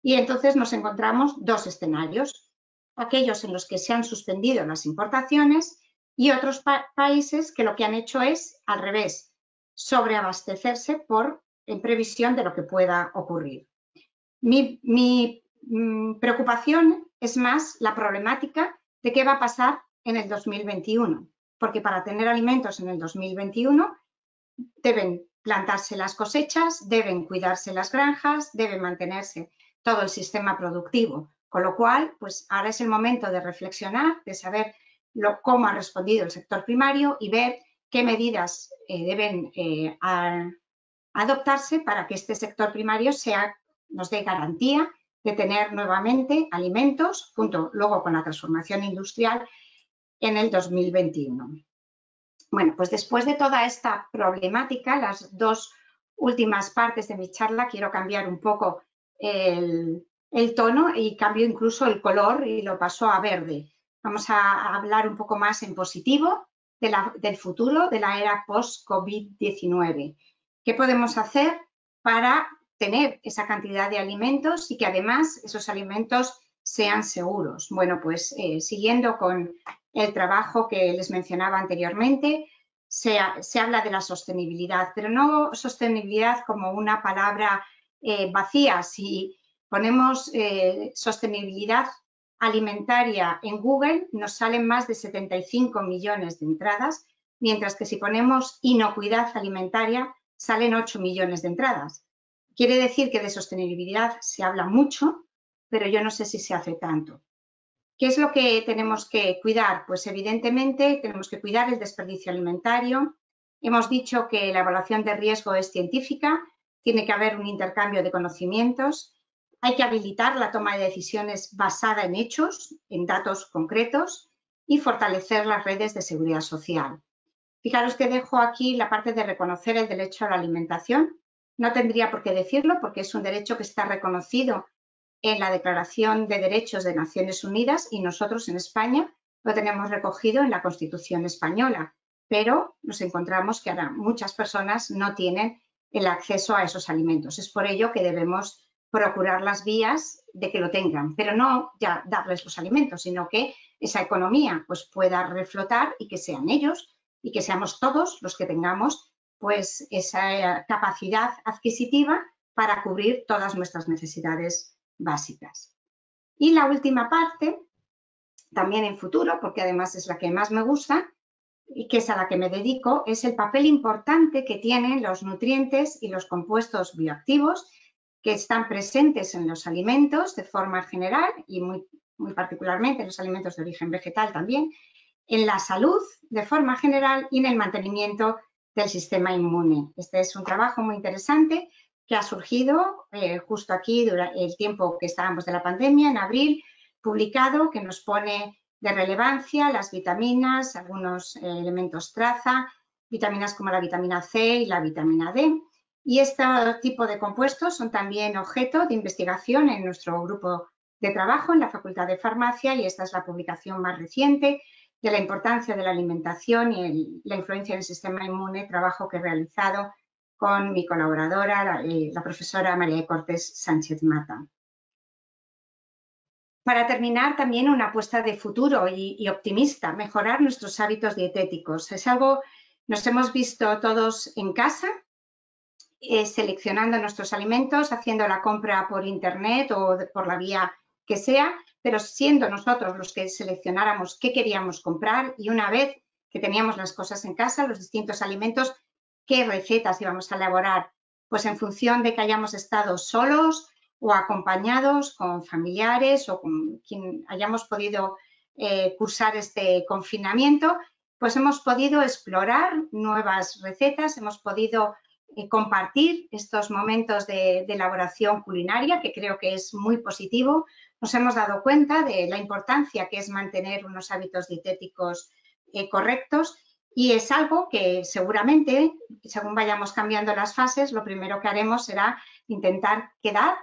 Y entonces nos encontramos dos escenarios, aquellos en los que se han suspendido las importaciones y otros países que lo que han hecho es, al revés, sobreabastecerse por, en previsión de lo que pueda ocurrir. Mi, mm, preocupación es más la problemática de qué va a pasar en el 2021, porque para tener alimentos en el 2021 deben plantarse las cosechas, deben cuidarse las granjas, debe mantenerse todo el sistema productivo. Con lo cual, pues ahora es el momento de reflexionar, de saber cómo ha respondido el sector primario y ver qué medidas eh, deben eh, adoptarse para que este sector primario nos dé garantía de tener nuevamente alimentos, junto luego con la transformación industrial, en el 2021. Bueno, pues después de toda esta problemática, las dos últimas partes de mi charla quiero cambiar un poco el, tono y cambio incluso el color y lo paso a verde. Vamos a hablar un poco más en positivo del futuro de la era post-COVID-19. ¿Qué podemos hacer para tener esa cantidad de alimentos y que además esos alimentos sean seguros? Bueno, pues eh, siguiendo con el trabajo que les mencionaba anteriormente, se, habla de la sostenibilidad, pero no sostenibilidad como una palabra eh, vacía. Si ponemos eh, sostenibilidad alimentaria en Google, nos salen más de 75 millones de entradas, mientras que si ponemos inocuidad alimentaria, salen 8 millones de entradas. Quiere decir que de sostenibilidad se habla mucho, pero yo no sé si se hace tanto. ¿Qué es lo que tenemos que cuidar? Pues evidentemente tenemos que cuidar el desperdicio alimentario. Hemos dicho que la evaluación de riesgo es científica, tiene que haber un intercambio de conocimientos, hay que habilitar la toma de decisiones basada en hechos, en datos concretos y fortalecer las redes de seguridad social. Fijaros que dejo aquí la parte de reconocer el derecho a la alimentación. No tendría por qué decirlo porque es un derecho que está reconocido en la Declaración de Derechos de Naciones Unidas y nosotros en España lo tenemos recogido en la Constitución española, pero nos encontramos que ahora muchas personas no tienen el acceso a esos alimentos. Es por ello que debemos procurar las vías de que lo tengan, pero no ya darles los alimentos, sino que esa economía pues pueda reflotar y que sean ellos y que seamos todos los que tengamos pues esa capacidad adquisitiva para cubrir todas nuestras necesidades básicas. Y la última parte, también en futuro, porque además es la que más me gusta y que es a la que me dedico, es el papel importante que tienen los nutrientes y los compuestos bioactivos que están presentes en los alimentos de forma general y muy, muy particularmente en los alimentos de origen vegetal también, en la salud de forma general y en el mantenimiento del sistema inmune. Este es un trabajo muy interesante que ha surgido eh, justo aquí durante el tiempo que estábamos de la pandemia, en abril, publicado, que nos pone de relevancia las vitaminas, algunos eh, elementos traza, vitaminas como la vitamina C y la vitamina D, y este tipo de compuestos son también objeto de investigación en nuestro grupo de trabajo en la Facultad de Farmacia y esta es la publicación más reciente de la importancia de la alimentación y la influencia del sistema inmune, trabajo que he realizado con mi colaboradora, la, eh, profesora María Cortés Sánchez Mata. Para terminar, también una apuesta de futuro y, optimista, mejorar nuestros hábitos dietéticos. Es algo, nos hemos visto todos en casa eh, seleccionando nuestros alimentos, haciendo la compra por internet o por la vía que sea, pero siendo nosotros los que seleccionáramos qué queríamos comprar y una vez que teníamos las cosas en casa, los distintos alimentos, qué recetas íbamos a elaborar, pues en función de que hayamos estado solos o acompañados con familiares o con quien hayamos podido eh, cursar este confinamiento, pues hemos podido explorar nuevas recetas, hemos podido eh, compartir estos momentos de, elaboración culinaria, que creo que es muy positivo. Nos hemos dado cuenta de la importancia que es mantener unos hábitos dietéticos eh, correctos y es algo que seguramente, según vayamos cambiando las fases, lo primero que haremos será intentar quedar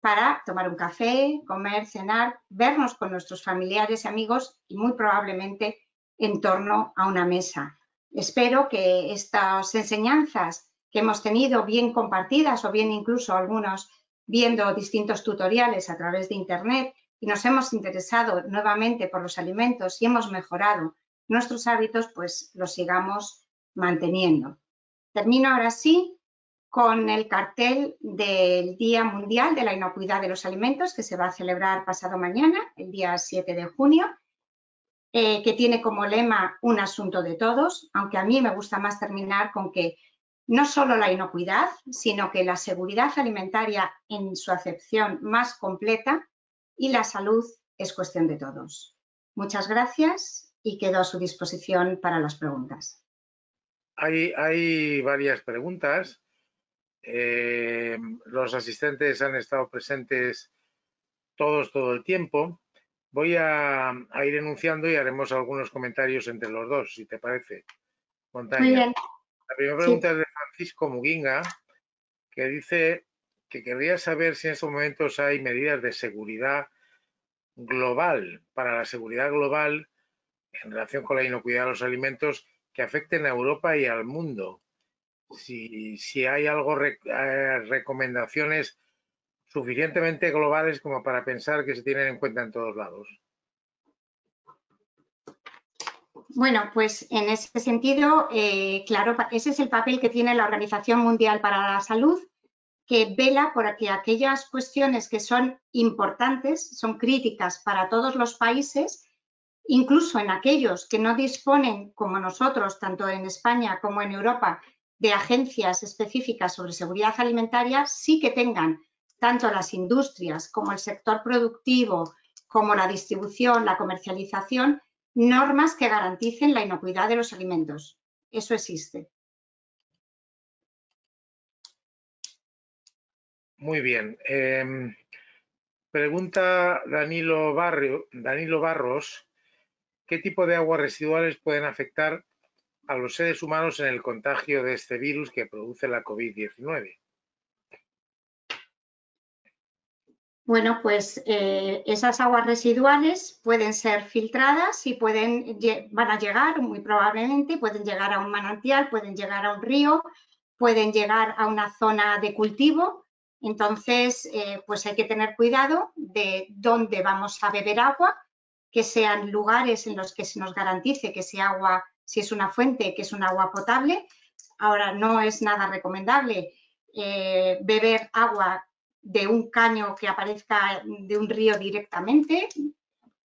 para tomar un café, comer, cenar, vernos con nuestros familiares y amigos y muy probablemente en torno a una mesa. Espero que estas enseñanzas que hemos tenido bien compartidas o bien incluso algunos viendo distintos tutoriales a través de Internet y nos hemos interesado nuevamente por los alimentos y hemos mejorado nuestros hábitos, pues los sigamos manteniendo. Termino ahora sí con el cartel del Día Mundial de la Inocuidad de los Alimentos que se va a celebrar pasado mañana, el día 7 de junio, eh, que tiene como lema un asunto de todos, aunque a mí me gusta más terminar con que no solo la inocuidad, sino que la seguridad alimentaria en su acepción más completa y la salud es cuestión de todos. Muchas gracias y quedo a su disposición para las preguntas. Hay, varias preguntas. Eh, los asistentes han estado presentes todos todo el tiempo. Voy a, ir enunciando y haremos algunos comentarios entre los dos, si te parece. Montaña. Muy bien. La primera pregunta es de Francisco Muguinga, que dice que querría saber si en estos momentos hay medidas de seguridad global, para la seguridad global en relación con la inocuidad de los alimentos que afecten a Europa y al mundo. Si, hay algo, eh, recomendaciones suficientemente globales como para pensar que se tienen en cuenta en todos lados. Bueno, pues en ese sentido, eh, claro, ese es el papel que tiene la Organización Mundial para la Salud, que vela por que aquellas cuestiones que son importantes, son críticas para todos los países, incluso en aquellos que no disponen, como nosotros, tanto en España como en Europa, de agencias específicas sobre seguridad alimentaria, sí que tengan tanto las industrias como el sector productivo, como la distribución, la comercialización, normas que garanticen la inocuidad de los alimentos. Eso existe. Muy bien. Em, pregunta Danilo, Danilo Barros ¿qué tipo de aguas residuales pueden afectar a los seres humanos en el contagio de este virus que produce la COVID-19? Bueno, pues eh, esas aguas residuales pueden ser filtradas y pueden, van a llegar, muy probablemente, pueden llegar a un manantial, pueden llegar a un río, pueden llegar a una zona de cultivo. Entonces, eh, pues hay que tener cuidado de dónde vamos a beber agua, que sean lugares en los que se nos garantice que ese agua, si es una fuente, que es un agua potable. Ahora, no es nada recomendable eh, beber agua de un caño que aparezca de un río directamente,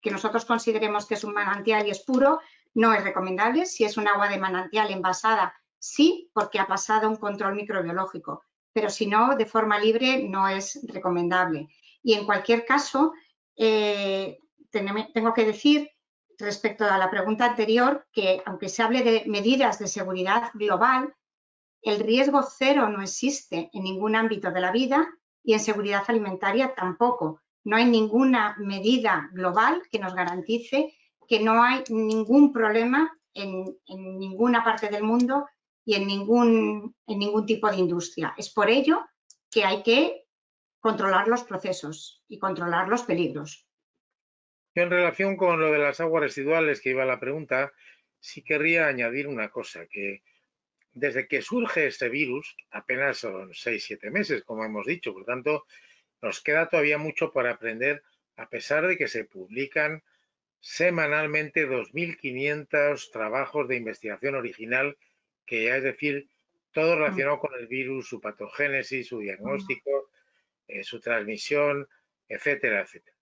que nosotros consideremos que es un manantial y es puro, no es recomendable. Si es un agua de manantial envasada, sí, porque ha pasado un control microbiológico, pero si no, de forma libre no es recomendable. Y en cualquier caso, eh, tengo que decir respecto a la pregunta anterior que aunque se hable de medidas de seguridad global, el riesgo cero no existe en ningún ámbito de la vida y en seguridad alimentaria tampoco. No hay ninguna medida global que nos garantice que no hay ningún problema en, ninguna parte del mundo y en ningún, en ningún tipo de industria. Es por ello que hay que controlar los procesos y controlar los peligros. En relación con lo de las aguas residuales que iba la pregunta, sí querría añadir una cosa, que desde que surge este virus, apenas son 6-7 meses, como hemos dicho, por tanto, nos queda todavía mucho por aprender, a pesar de que se publican semanalmente 2.500 trabajos de investigación original, que ya es decir, todo mm. relacionado con el virus, su patogénesis, su diagnóstico, eh, su transmisión, etcétera, etcétera.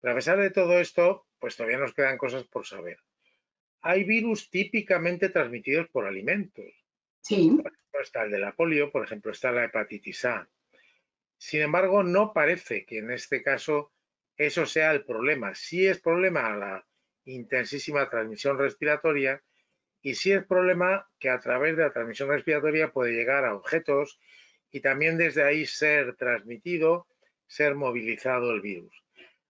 Pero a pesar de todo esto, pues todavía nos quedan cosas por saber. Hay virus típicamente transmitidos por alimentos, Sí. está el de la polio, por ejemplo, está la hepatitis A. Sin embargo, no parece que en este caso eso sea el problema. Sí es problema la intensísima transmisión respiratoria y sí es problema que a través de la transmisión respiratoria puede llegar a objetos y también desde ahí ser transmitido, ser movilizado el virus.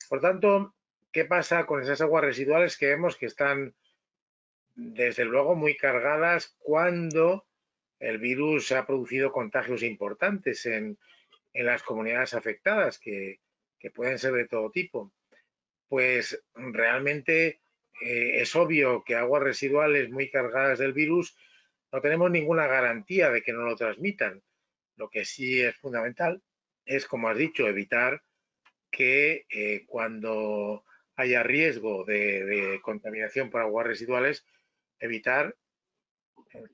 Por tanto, ¿qué pasa con esas aguas residuales que vemos que están desde luego muy cargadas cuando el virus ha producido contagios importantes en, las comunidades afectadas, que, pueden ser de todo tipo. Pues realmente eh, es obvio que aguas residuales muy cargadas del virus no tenemos ninguna garantía de que no lo transmitan. Lo que sí es fundamental es, como has dicho, evitar que eh, cuando haya riesgo de, de, contaminación por aguas residuales, evitar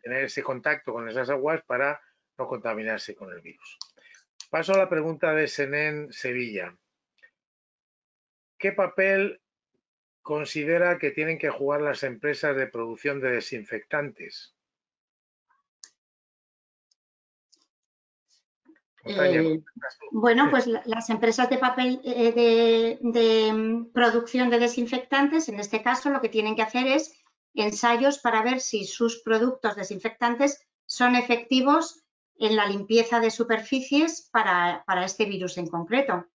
tener ese contacto con esas aguas para no contaminarse con el virus. Paso a la pregunta de Senen Sevilla. ¿Qué papel considera que tienen que jugar las empresas de producción de desinfectantes? Eh, bueno, pues las empresas de papel eh, de, de, mm, producción de desinfectantes, en este caso, lo que tienen que hacer es ensayos para ver si sus productos desinfectantes son efectivos en la limpieza de superficies para, este virus en concreto.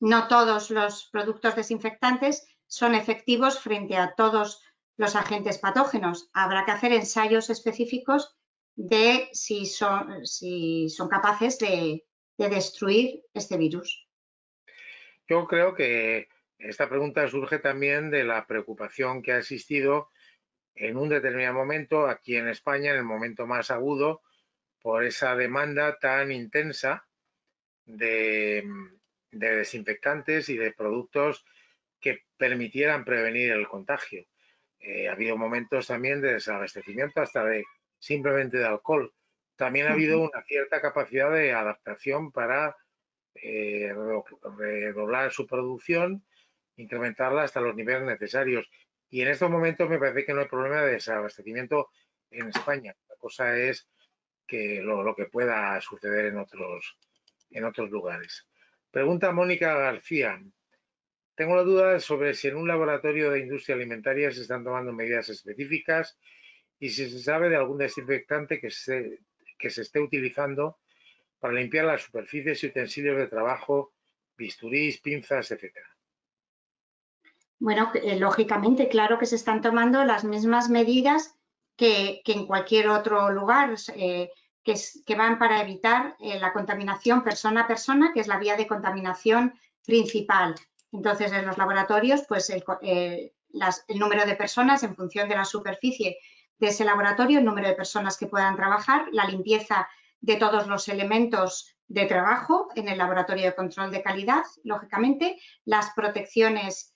No todos los productos desinfectantes son efectivos frente a todos los agentes patógenos. Habrá que hacer ensayos específicos de si son, si son capaces de, de destruir este virus. Yo creo que esta pregunta surge también de la preocupación que ha existido en un determinado momento aquí en España, en el momento más agudo, por esa demanda tan intensa de, desinfectantes y de productos que permitieran prevenir el contagio. Eh, ha habido momentos también de desabastecimiento hasta de simplemente de alcohol. También ha habido una cierta capacidad de adaptación para eh, redoblar su producción, incrementarla hasta los niveles necesarios. Y en estos momentos me parece que no hay problema de desabastecimiento en España. La cosa es que lo, que pueda suceder en otros, en otros lugares. Pregunta Mónica García. Tengo la duda sobre si en un laboratorio de industria alimentaria se están tomando medidas específicas y si se sabe de algún desinfectante que se, que se esté utilizando para limpiar las superficies y utensilios de trabajo, bisturís, pinzas, etcétera. Bueno, eh, lógicamente, claro que se están tomando las mismas medidas que, en cualquier otro lugar, eh, que, van para evitar eh, la contaminación persona a persona, que es la vía de contaminación principal. Entonces, en los laboratorios, pues el, número de personas en función de la superficie de ese laboratorio, el número de personas que puedan trabajar, la limpieza de todos los elementos de trabajo en el laboratorio de control de calidad, lógicamente, las protecciones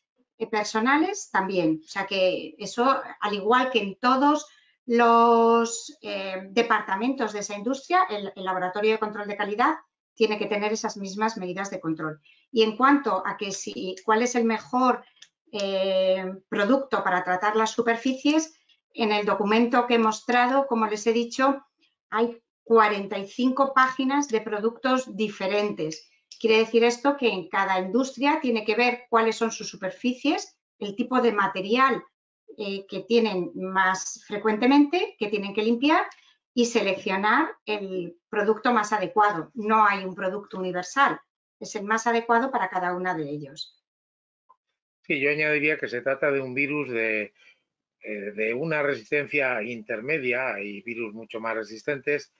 personales también. O sea que eso, al igual que en todos los eh, departamentos de esa industria, el, laboratorio de control de calidad tiene que tener esas mismas medidas de control. Y en cuanto a que si, cuál es el mejor eh, producto para tratar las superficies, en el documento que he mostrado, como les he dicho, hay 45 páginas de productos diferentes Quiere decir esto que en cada industria tiene que ver cuáles son sus superficies, el tipo de material eh, que tienen más frecuentemente, que tienen que limpiar y seleccionar el producto más adecuado. No hay un producto universal, es el más adecuado para cada uno de ellos. Sí, yo añadiría que se trata de un virus de, eh, de una resistencia intermedia, hay virus mucho más resistentes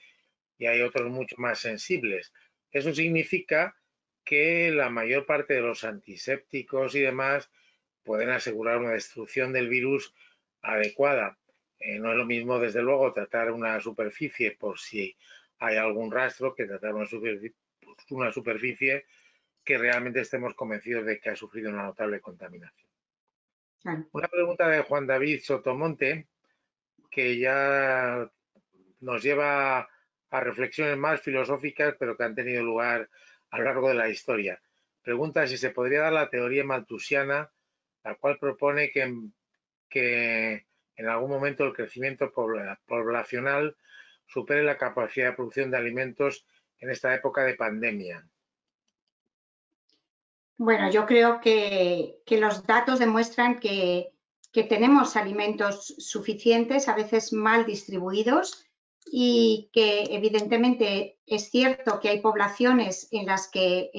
y hay otros mucho más sensibles. Eso significa que la mayor parte de los antisépticos y demás pueden asegurar una destrucción del virus adecuada. Eh, no es lo mismo, desde luego, tratar una superficie por si hay algún rastro que tratar una superficie, que realmente estemos convencidos de que ha sufrido una notable contaminación. Una pregunta de Juan David Sotomonte, que ya nos lleva a reflexiones más filosóficas, pero que han tenido lugar a lo largo de la historia. Pregunta si se podría dar la teoría maltusiana, la cual propone que, en algún momento el crecimiento poblacional supere la capacidad de producción de alimentos en esta época de pandemia. Bueno, yo creo que, los datos demuestran que, tenemos alimentos suficientes, a veces mal distribuidos, y que evidentemente es cierto que hay poblaciones en las que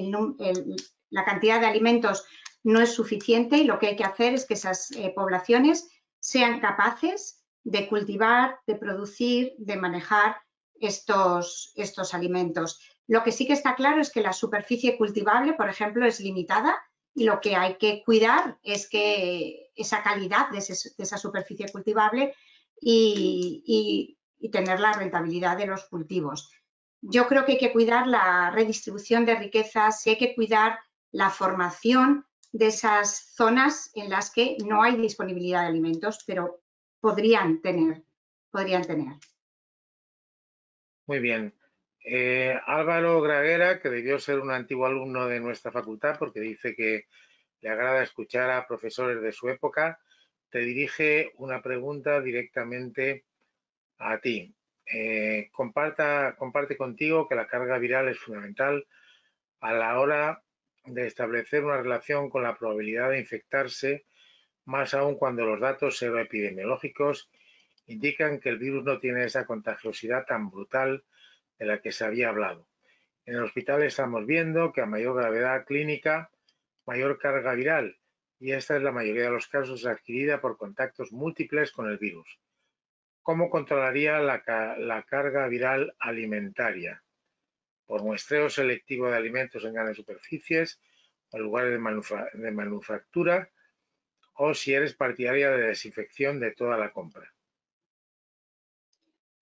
la cantidad de alimentos no es suficiente y lo que hay que hacer es que esas eh, poblaciones sean capaces de cultivar, de producir, de manejar estos, estos alimentos. Lo que sí que está claro es que la superficie cultivable, por ejemplo, es limitada y lo que hay que cuidar es que esa calidad de, esa superficie cultivable y y tener la rentabilidad de los cultivos. Yo creo que hay que cuidar la redistribución de riquezas y hay que cuidar la formación de esas zonas en las que no hay disponibilidad de alimentos, pero podrían tener, podrían tener. Muy bien. Eh, Álvaro Graguera, que debió ser un antiguo alumno de nuestra facultad porque dice que le agrada escuchar a profesores de su época, te dirige una pregunta directamente a ti. Eh, comparta, comparte contigo que la carga viral es fundamental a la hora de establecer una relación con la probabilidad de infectarse, más aún cuando los datos epidemiológicos indican que el virus no tiene esa contagiosidad tan brutal de la que se había hablado. En el hospital estamos viendo que a mayor gravedad clínica, mayor carga viral, y esta es la mayoría de los casos adquirida por contactos múltiples con el virus. ¿Cómo controlaría la, carga viral alimentaria? Por muestreo selectivo de alimentos en grandes superficies o lugares de, manufactura o si eres partidaria de desinfección de toda la compra.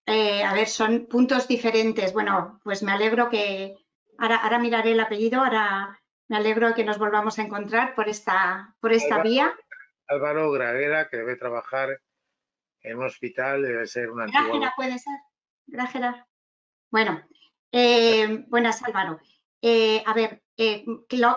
Eh, a ver, son puntos diferentes. Bueno, pues me alegro que, ahora, miraré el apellido, ahora me alegro que nos volvamos a encontrar por esta, por esta vía. Álvaro Graguera, que debe trabajar en un hospital debe ser una antigua... puede ser. Grájera. Bueno, eh, buenas Álvaro. Eh, a ver, eh,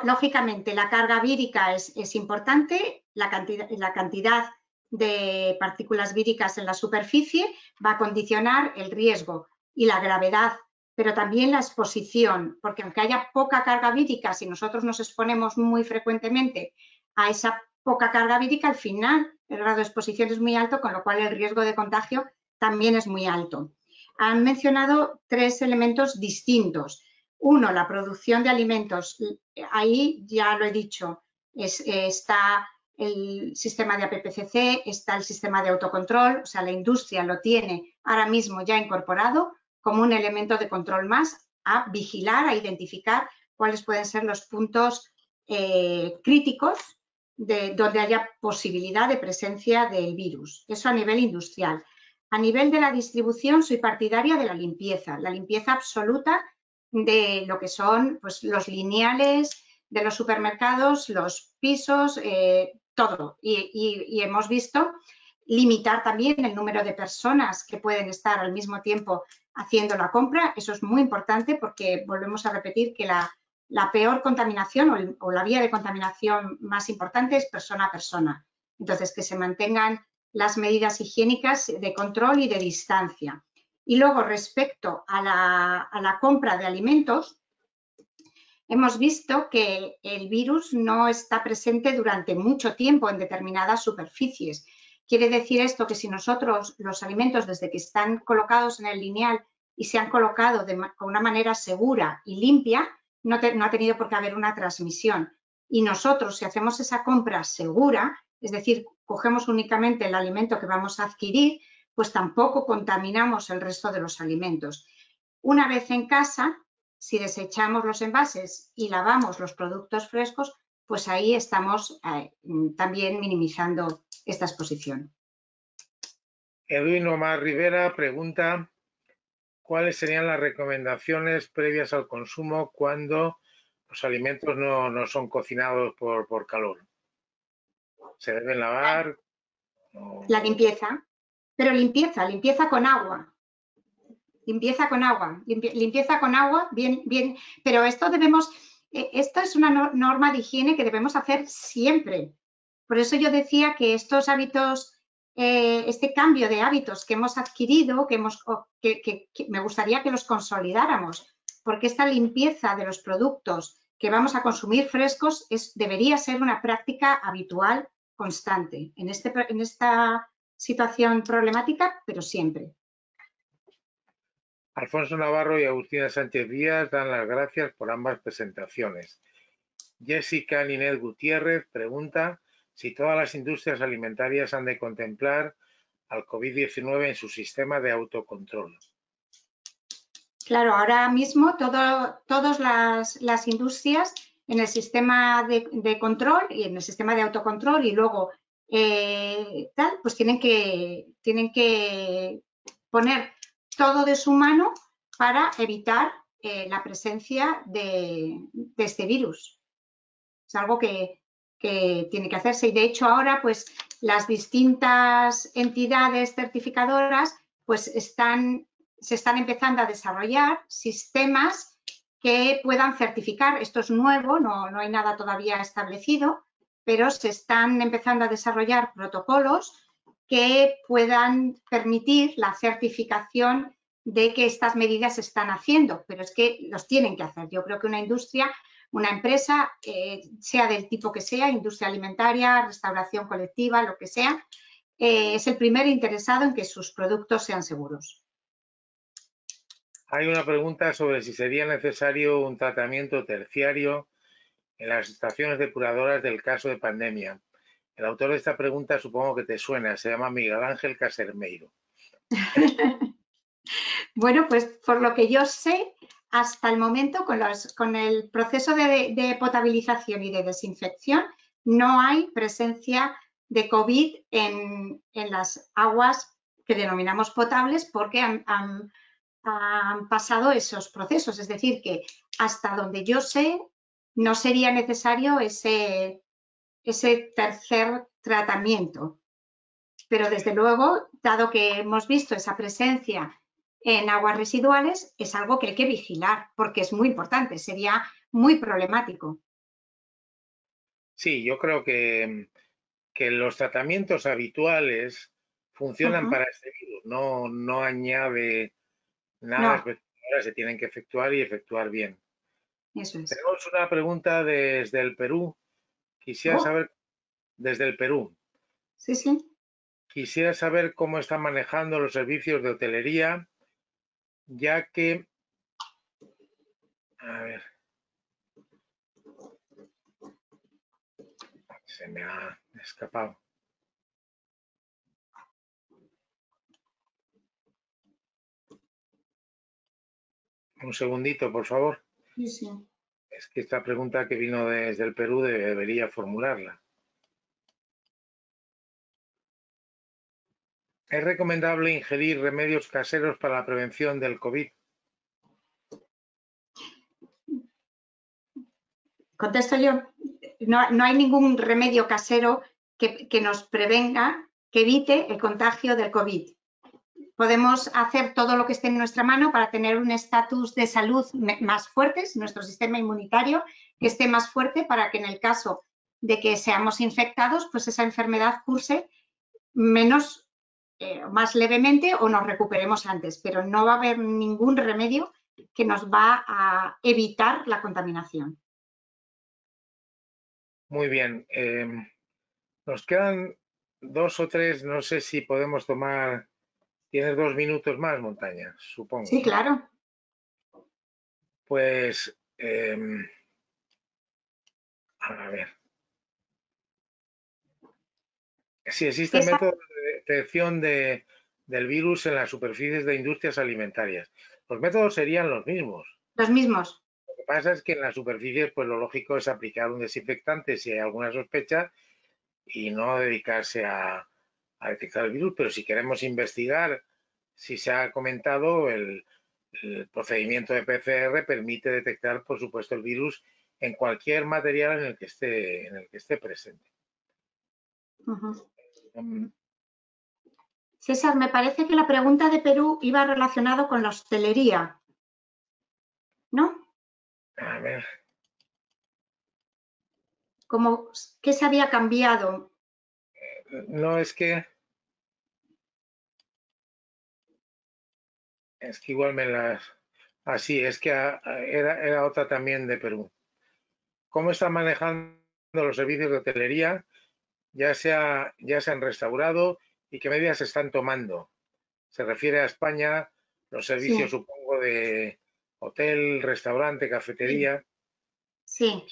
lógicamente la carga vírica es, importante, la cantidad, la cantidad de partículas víricas en la superficie va a condicionar el riesgo y la gravedad, pero también la exposición, porque aunque haya poca carga vírica, si nosotros nos exponemos muy frecuentemente a esa poca carga vírica, al final el grado de exposición es muy alto, con lo cual el riesgo de contagio también es muy alto. Han mencionado tres elementos distintos. Uno, la producción de alimentos. Ahí ya lo he dicho, está el sistema de APPCC, está el sistema de autocontrol, o sea, la industria lo tiene ahora mismo ya incorporado como un elemento de control más a vigilar, a identificar cuáles pueden ser los puntos eh, críticos de donde haya posibilidad de presencia del virus. Eso a nivel industrial. A nivel de la distribución, soy partidaria de la limpieza, la limpieza absoluta de lo que son pues, los lineales de los supermercados, los pisos, eh, todo. Y, hemos visto limitar también el número de personas que pueden estar al mismo tiempo haciendo la compra. Eso es muy importante porque volvemos a repetir que la, peor contaminación o, la vía de contaminación más importante es persona a persona. Entonces, que se mantengan las medidas higiénicas de control y de distancia. Y luego, respecto a la, a la compra de alimentos, hemos visto que el virus no está presente durante mucho tiempo en determinadas superficies. Quiere decir esto que si nosotros los alimentos desde que están colocados en el lineal y se han colocado de una manera segura y limpia, no, ha tenido por qué haber una transmisión. Y nosotros, si hacemos esa compra segura, es decir, cogemos únicamente el alimento que vamos a adquirir, pues tampoco contaminamos el resto de los alimentos. Una vez en casa, si desechamos los envases y lavamos los productos frescos, pues ahí estamos eh, también minimizando esta exposición. Edwin Omar Rivera pregunta cuáles serían las recomendaciones previas al consumo cuando los alimentos no, son cocinados por, calor. ¿Se deben lavar? La limpieza, pero limpieza, limpieza con agua limpieza con agua, limpieza con agua, bien, bien, pero esto debemos, eh, esto es una norma de higiene que debemos hacer siempre. Por eso yo decía que estos hábitos, eh, este cambio de hábitos que hemos adquirido, que, hemos, que, me gustaría que los consolidáramos, porque esta limpieza de los productos que vamos a consumir frescos es, debería ser una práctica habitual, constante, en, este, en esta situación problemática, pero siempre. Alfonso Navarro y Agustina Sánchez Díaz dan las gracias por ambas presentaciones. Jessica Ninel Gutiérrez pregunta si todas las industrias alimentarias han de contemplar al COVID-19 en su sistema de autocontrol. Claro, ahora mismo todas las, industrias en el sistema de, control y en el sistema de autocontrol y luego eh, tal, pues tienen que, tienen que poner todo de su mano para evitar eh, la presencia de, este virus. Es algo que, tiene que hacerse y de hecho ahora pues las distintas entidades certificadoras pues están, se están empezando a desarrollar sistemas que puedan certificar. Esto es nuevo, no, no hay nada todavía establecido, pero se están empezando a desarrollar protocolos que puedan permitir la certificación de que estas medidas se están haciendo, pero es que los tienen que hacer. Yo creo que una industria, una empresa, eh, sea del tipo que sea, industria alimentaria, restauración colectiva, lo que sea, eh, es el primer interesado en que sus productos sean seguros. Hay una pregunta sobre si sería necesario un tratamiento terciario en las estaciones depuradoras del caso de pandemia. El autor de esta pregunta supongo que te suena, se llama Miguel Ángel Casermeiro. bueno, pues por lo que yo sé, hasta el momento con, el proceso de, potabilización y de desinfección no hay presencia de COVID en, las aguas que denominamos potables porque han, pasado esos procesos. Es decir, que hasta donde yo sé no sería necesario ese, ese tercer tratamiento. Pero desde luego, dado que hemos visto esa presencia en aguas residuales, es algo que hay que vigilar porque es muy importante, sería muy problemático. Sí, yo creo que, que los tratamientos habituales funcionan para este virus, no, no añade nada se tienen que efectuar y efectuar bien. Tenemos una pregunta desde el Perú. Quisiera oh. saber, desde el Perú. Sí, sí. Quisiera saber cómo están manejando los servicios de hotelería, ya que, a ver, se me ha escapado. Un segundito, por favor. Es que esta pregunta que vino desde el Perú debería formularla. ¿Es recomendable ingerir remedios caseros para la prevención del COVID? Contesto yo. No, hay ningún remedio casero que, que, nos prevenga, que evite el contagio del COVID. Podemos hacer todo lo que esté en nuestra mano para tener un estatus de salud más fuerte, nuestro sistema inmunitario que esté más fuerte para que en el caso de que seamos infectados, pues esa enfermedad curse menos eh, más levemente o nos recuperemos antes, pero no va a haber ningún remedio que nos va a evitar la contaminación. Muy bien. Em, nos quedan dos o tres, no sé si podemos tomar. Tienes dos minutos más, Montaña, supongo. Sí, claro. Pues, em, a ver. Si existe método detección de, del virus en las superficies de industrias alimentarias. Los métodos serían los mismos. Los mismos. Lo que pasa es que en las superficies, pues lo lógico es aplicar un desinfectante si hay alguna sospecha y no dedicarse a, detectar el virus. Pero si queremos investigar, si se ha comentado, el, procedimiento de PCR permite detectar, por supuesto, el virus en cualquier material en el que esté, en el que esté presente. César, me parece que la pregunta de Perú iba relacionado con la hostelería. ¿No? A ver. Como, ¿Qué se había cambiado? No, es que... Es que igual me las... Así, ah, es que ah, era, era otra también de Perú. ¿Cómo están manejando los servicios de hotelería? Ya se, ya se han restaurado y qué medidas se están tomando. Se refiere a España, los servicios, supongo, de hotel, restaurante, cafetería. Sí.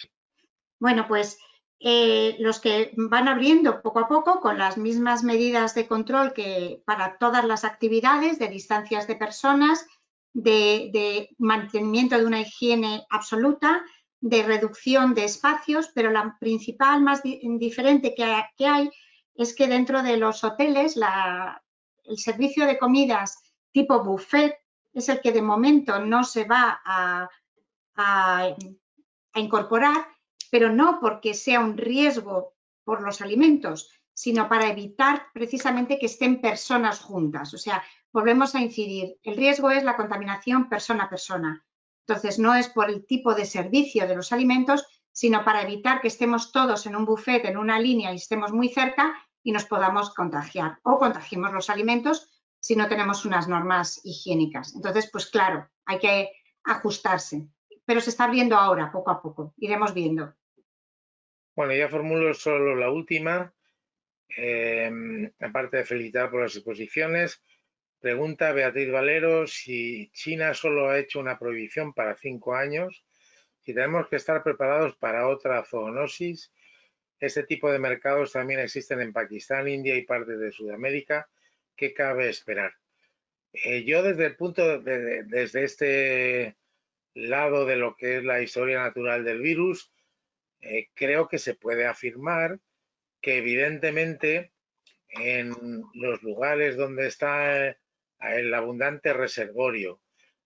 Bueno, pues eh, los que van abriendo poco a poco con las mismas medidas de control que para todas las actividades, de distancias de personas, de, mantenimiento de una higiene absoluta, de reducción de espacios, pero la principal más diferente que, que hay es que dentro de los hoteles el servicio de comidas tipo buffet es el que de momento no se va a, incorporar, pero no porque sea un riesgo por los alimentos, sino para evitar precisamente que estén personas juntas. O sea, volvemos a incidir, el riesgo es la contaminación persona a persona. Entonces, no es por el tipo de servicio de los alimentos, sino para evitar que estemos todos en un buffet, en una línea y estemos muy cerca y nos podamos contagiar o contagiemos los alimentos si no tenemos unas normas higiénicas. Entonces, pues claro, hay que ajustarse, pero se está viendo ahora, poco a poco, iremos viendo. Bueno, ya formulo solo la última. Eh, aparte de felicitar por las exposiciones, pregunta Beatriz Valero si China solo ha hecho una prohibición para cinco años, si tenemos que estar preparados para otra zoonosis este tipo de mercados también existen en Pakistán, India y partes de Sudamérica. ¿Qué cabe esperar? Eh, yo desde el punto, de, desde este lado de lo que es la historia natural del virus, eh, creo que se puede afirmar que evidentemente en los lugares donde está el abundante reservorio,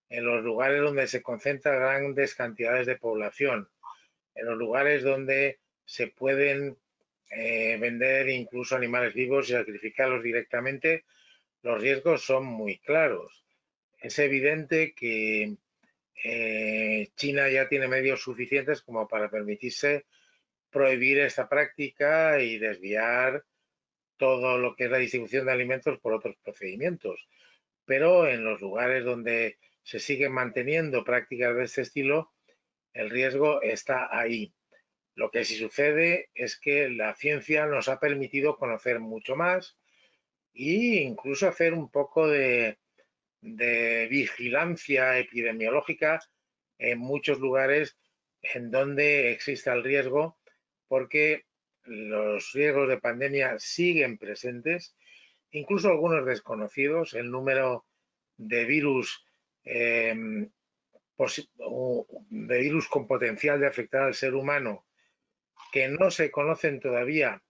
en los lugares donde se concentran grandes cantidades de población, en los lugares donde se pueden eh, vender incluso animales vivos y sacrificarlos directamente, los riesgos son muy claros. Es evidente que eh, China ya tiene medios suficientes como para permitirse prohibir esta práctica y desviar todo lo que es la distribución de alimentos por otros procedimientos. Pero en los lugares donde se siguen manteniendo prácticas de este estilo, el riesgo está ahí. Lo que sí sucede es que la ciencia nos ha permitido conocer mucho más e incluso hacer un poco de, vigilancia epidemiológica en muchos lugares en donde existe el riesgo, porque los riesgos de pandemia siguen presentes, incluso algunos desconocidos. El número de virus, em, de virus con potencial de afectar al ser humano que no se conocen todavía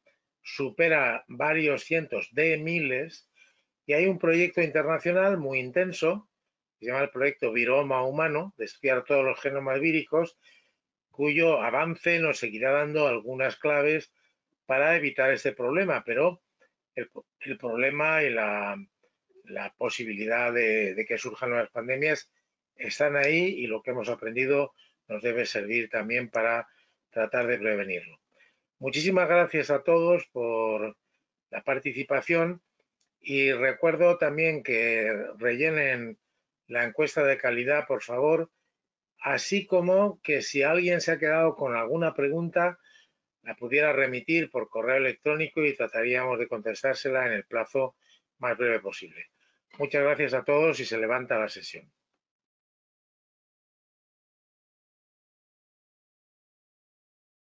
supera varios cientos de miles y hay un proyecto internacional muy intenso que se llama el proyecto Viroma Humano, de estudiar todos los genomas víricos, cuyo avance nos seguirá dando algunas claves para evitar este problema, pero el, problema y la, posibilidad de, que surjan nuevas pandemias están ahí y lo que hemos aprendido nos debe servir también para tratar de prevenirlo. Muchísimas gracias a todos por la participación y recuerdo también que rellenen la encuesta de calidad, por favor, así como que si alguien se ha quedado con alguna pregunta, la pudiera remitir por correo electrónico y trataríamos de contestársela en el plazo más breve posible. Muchas gracias a todos y se levanta la sesión.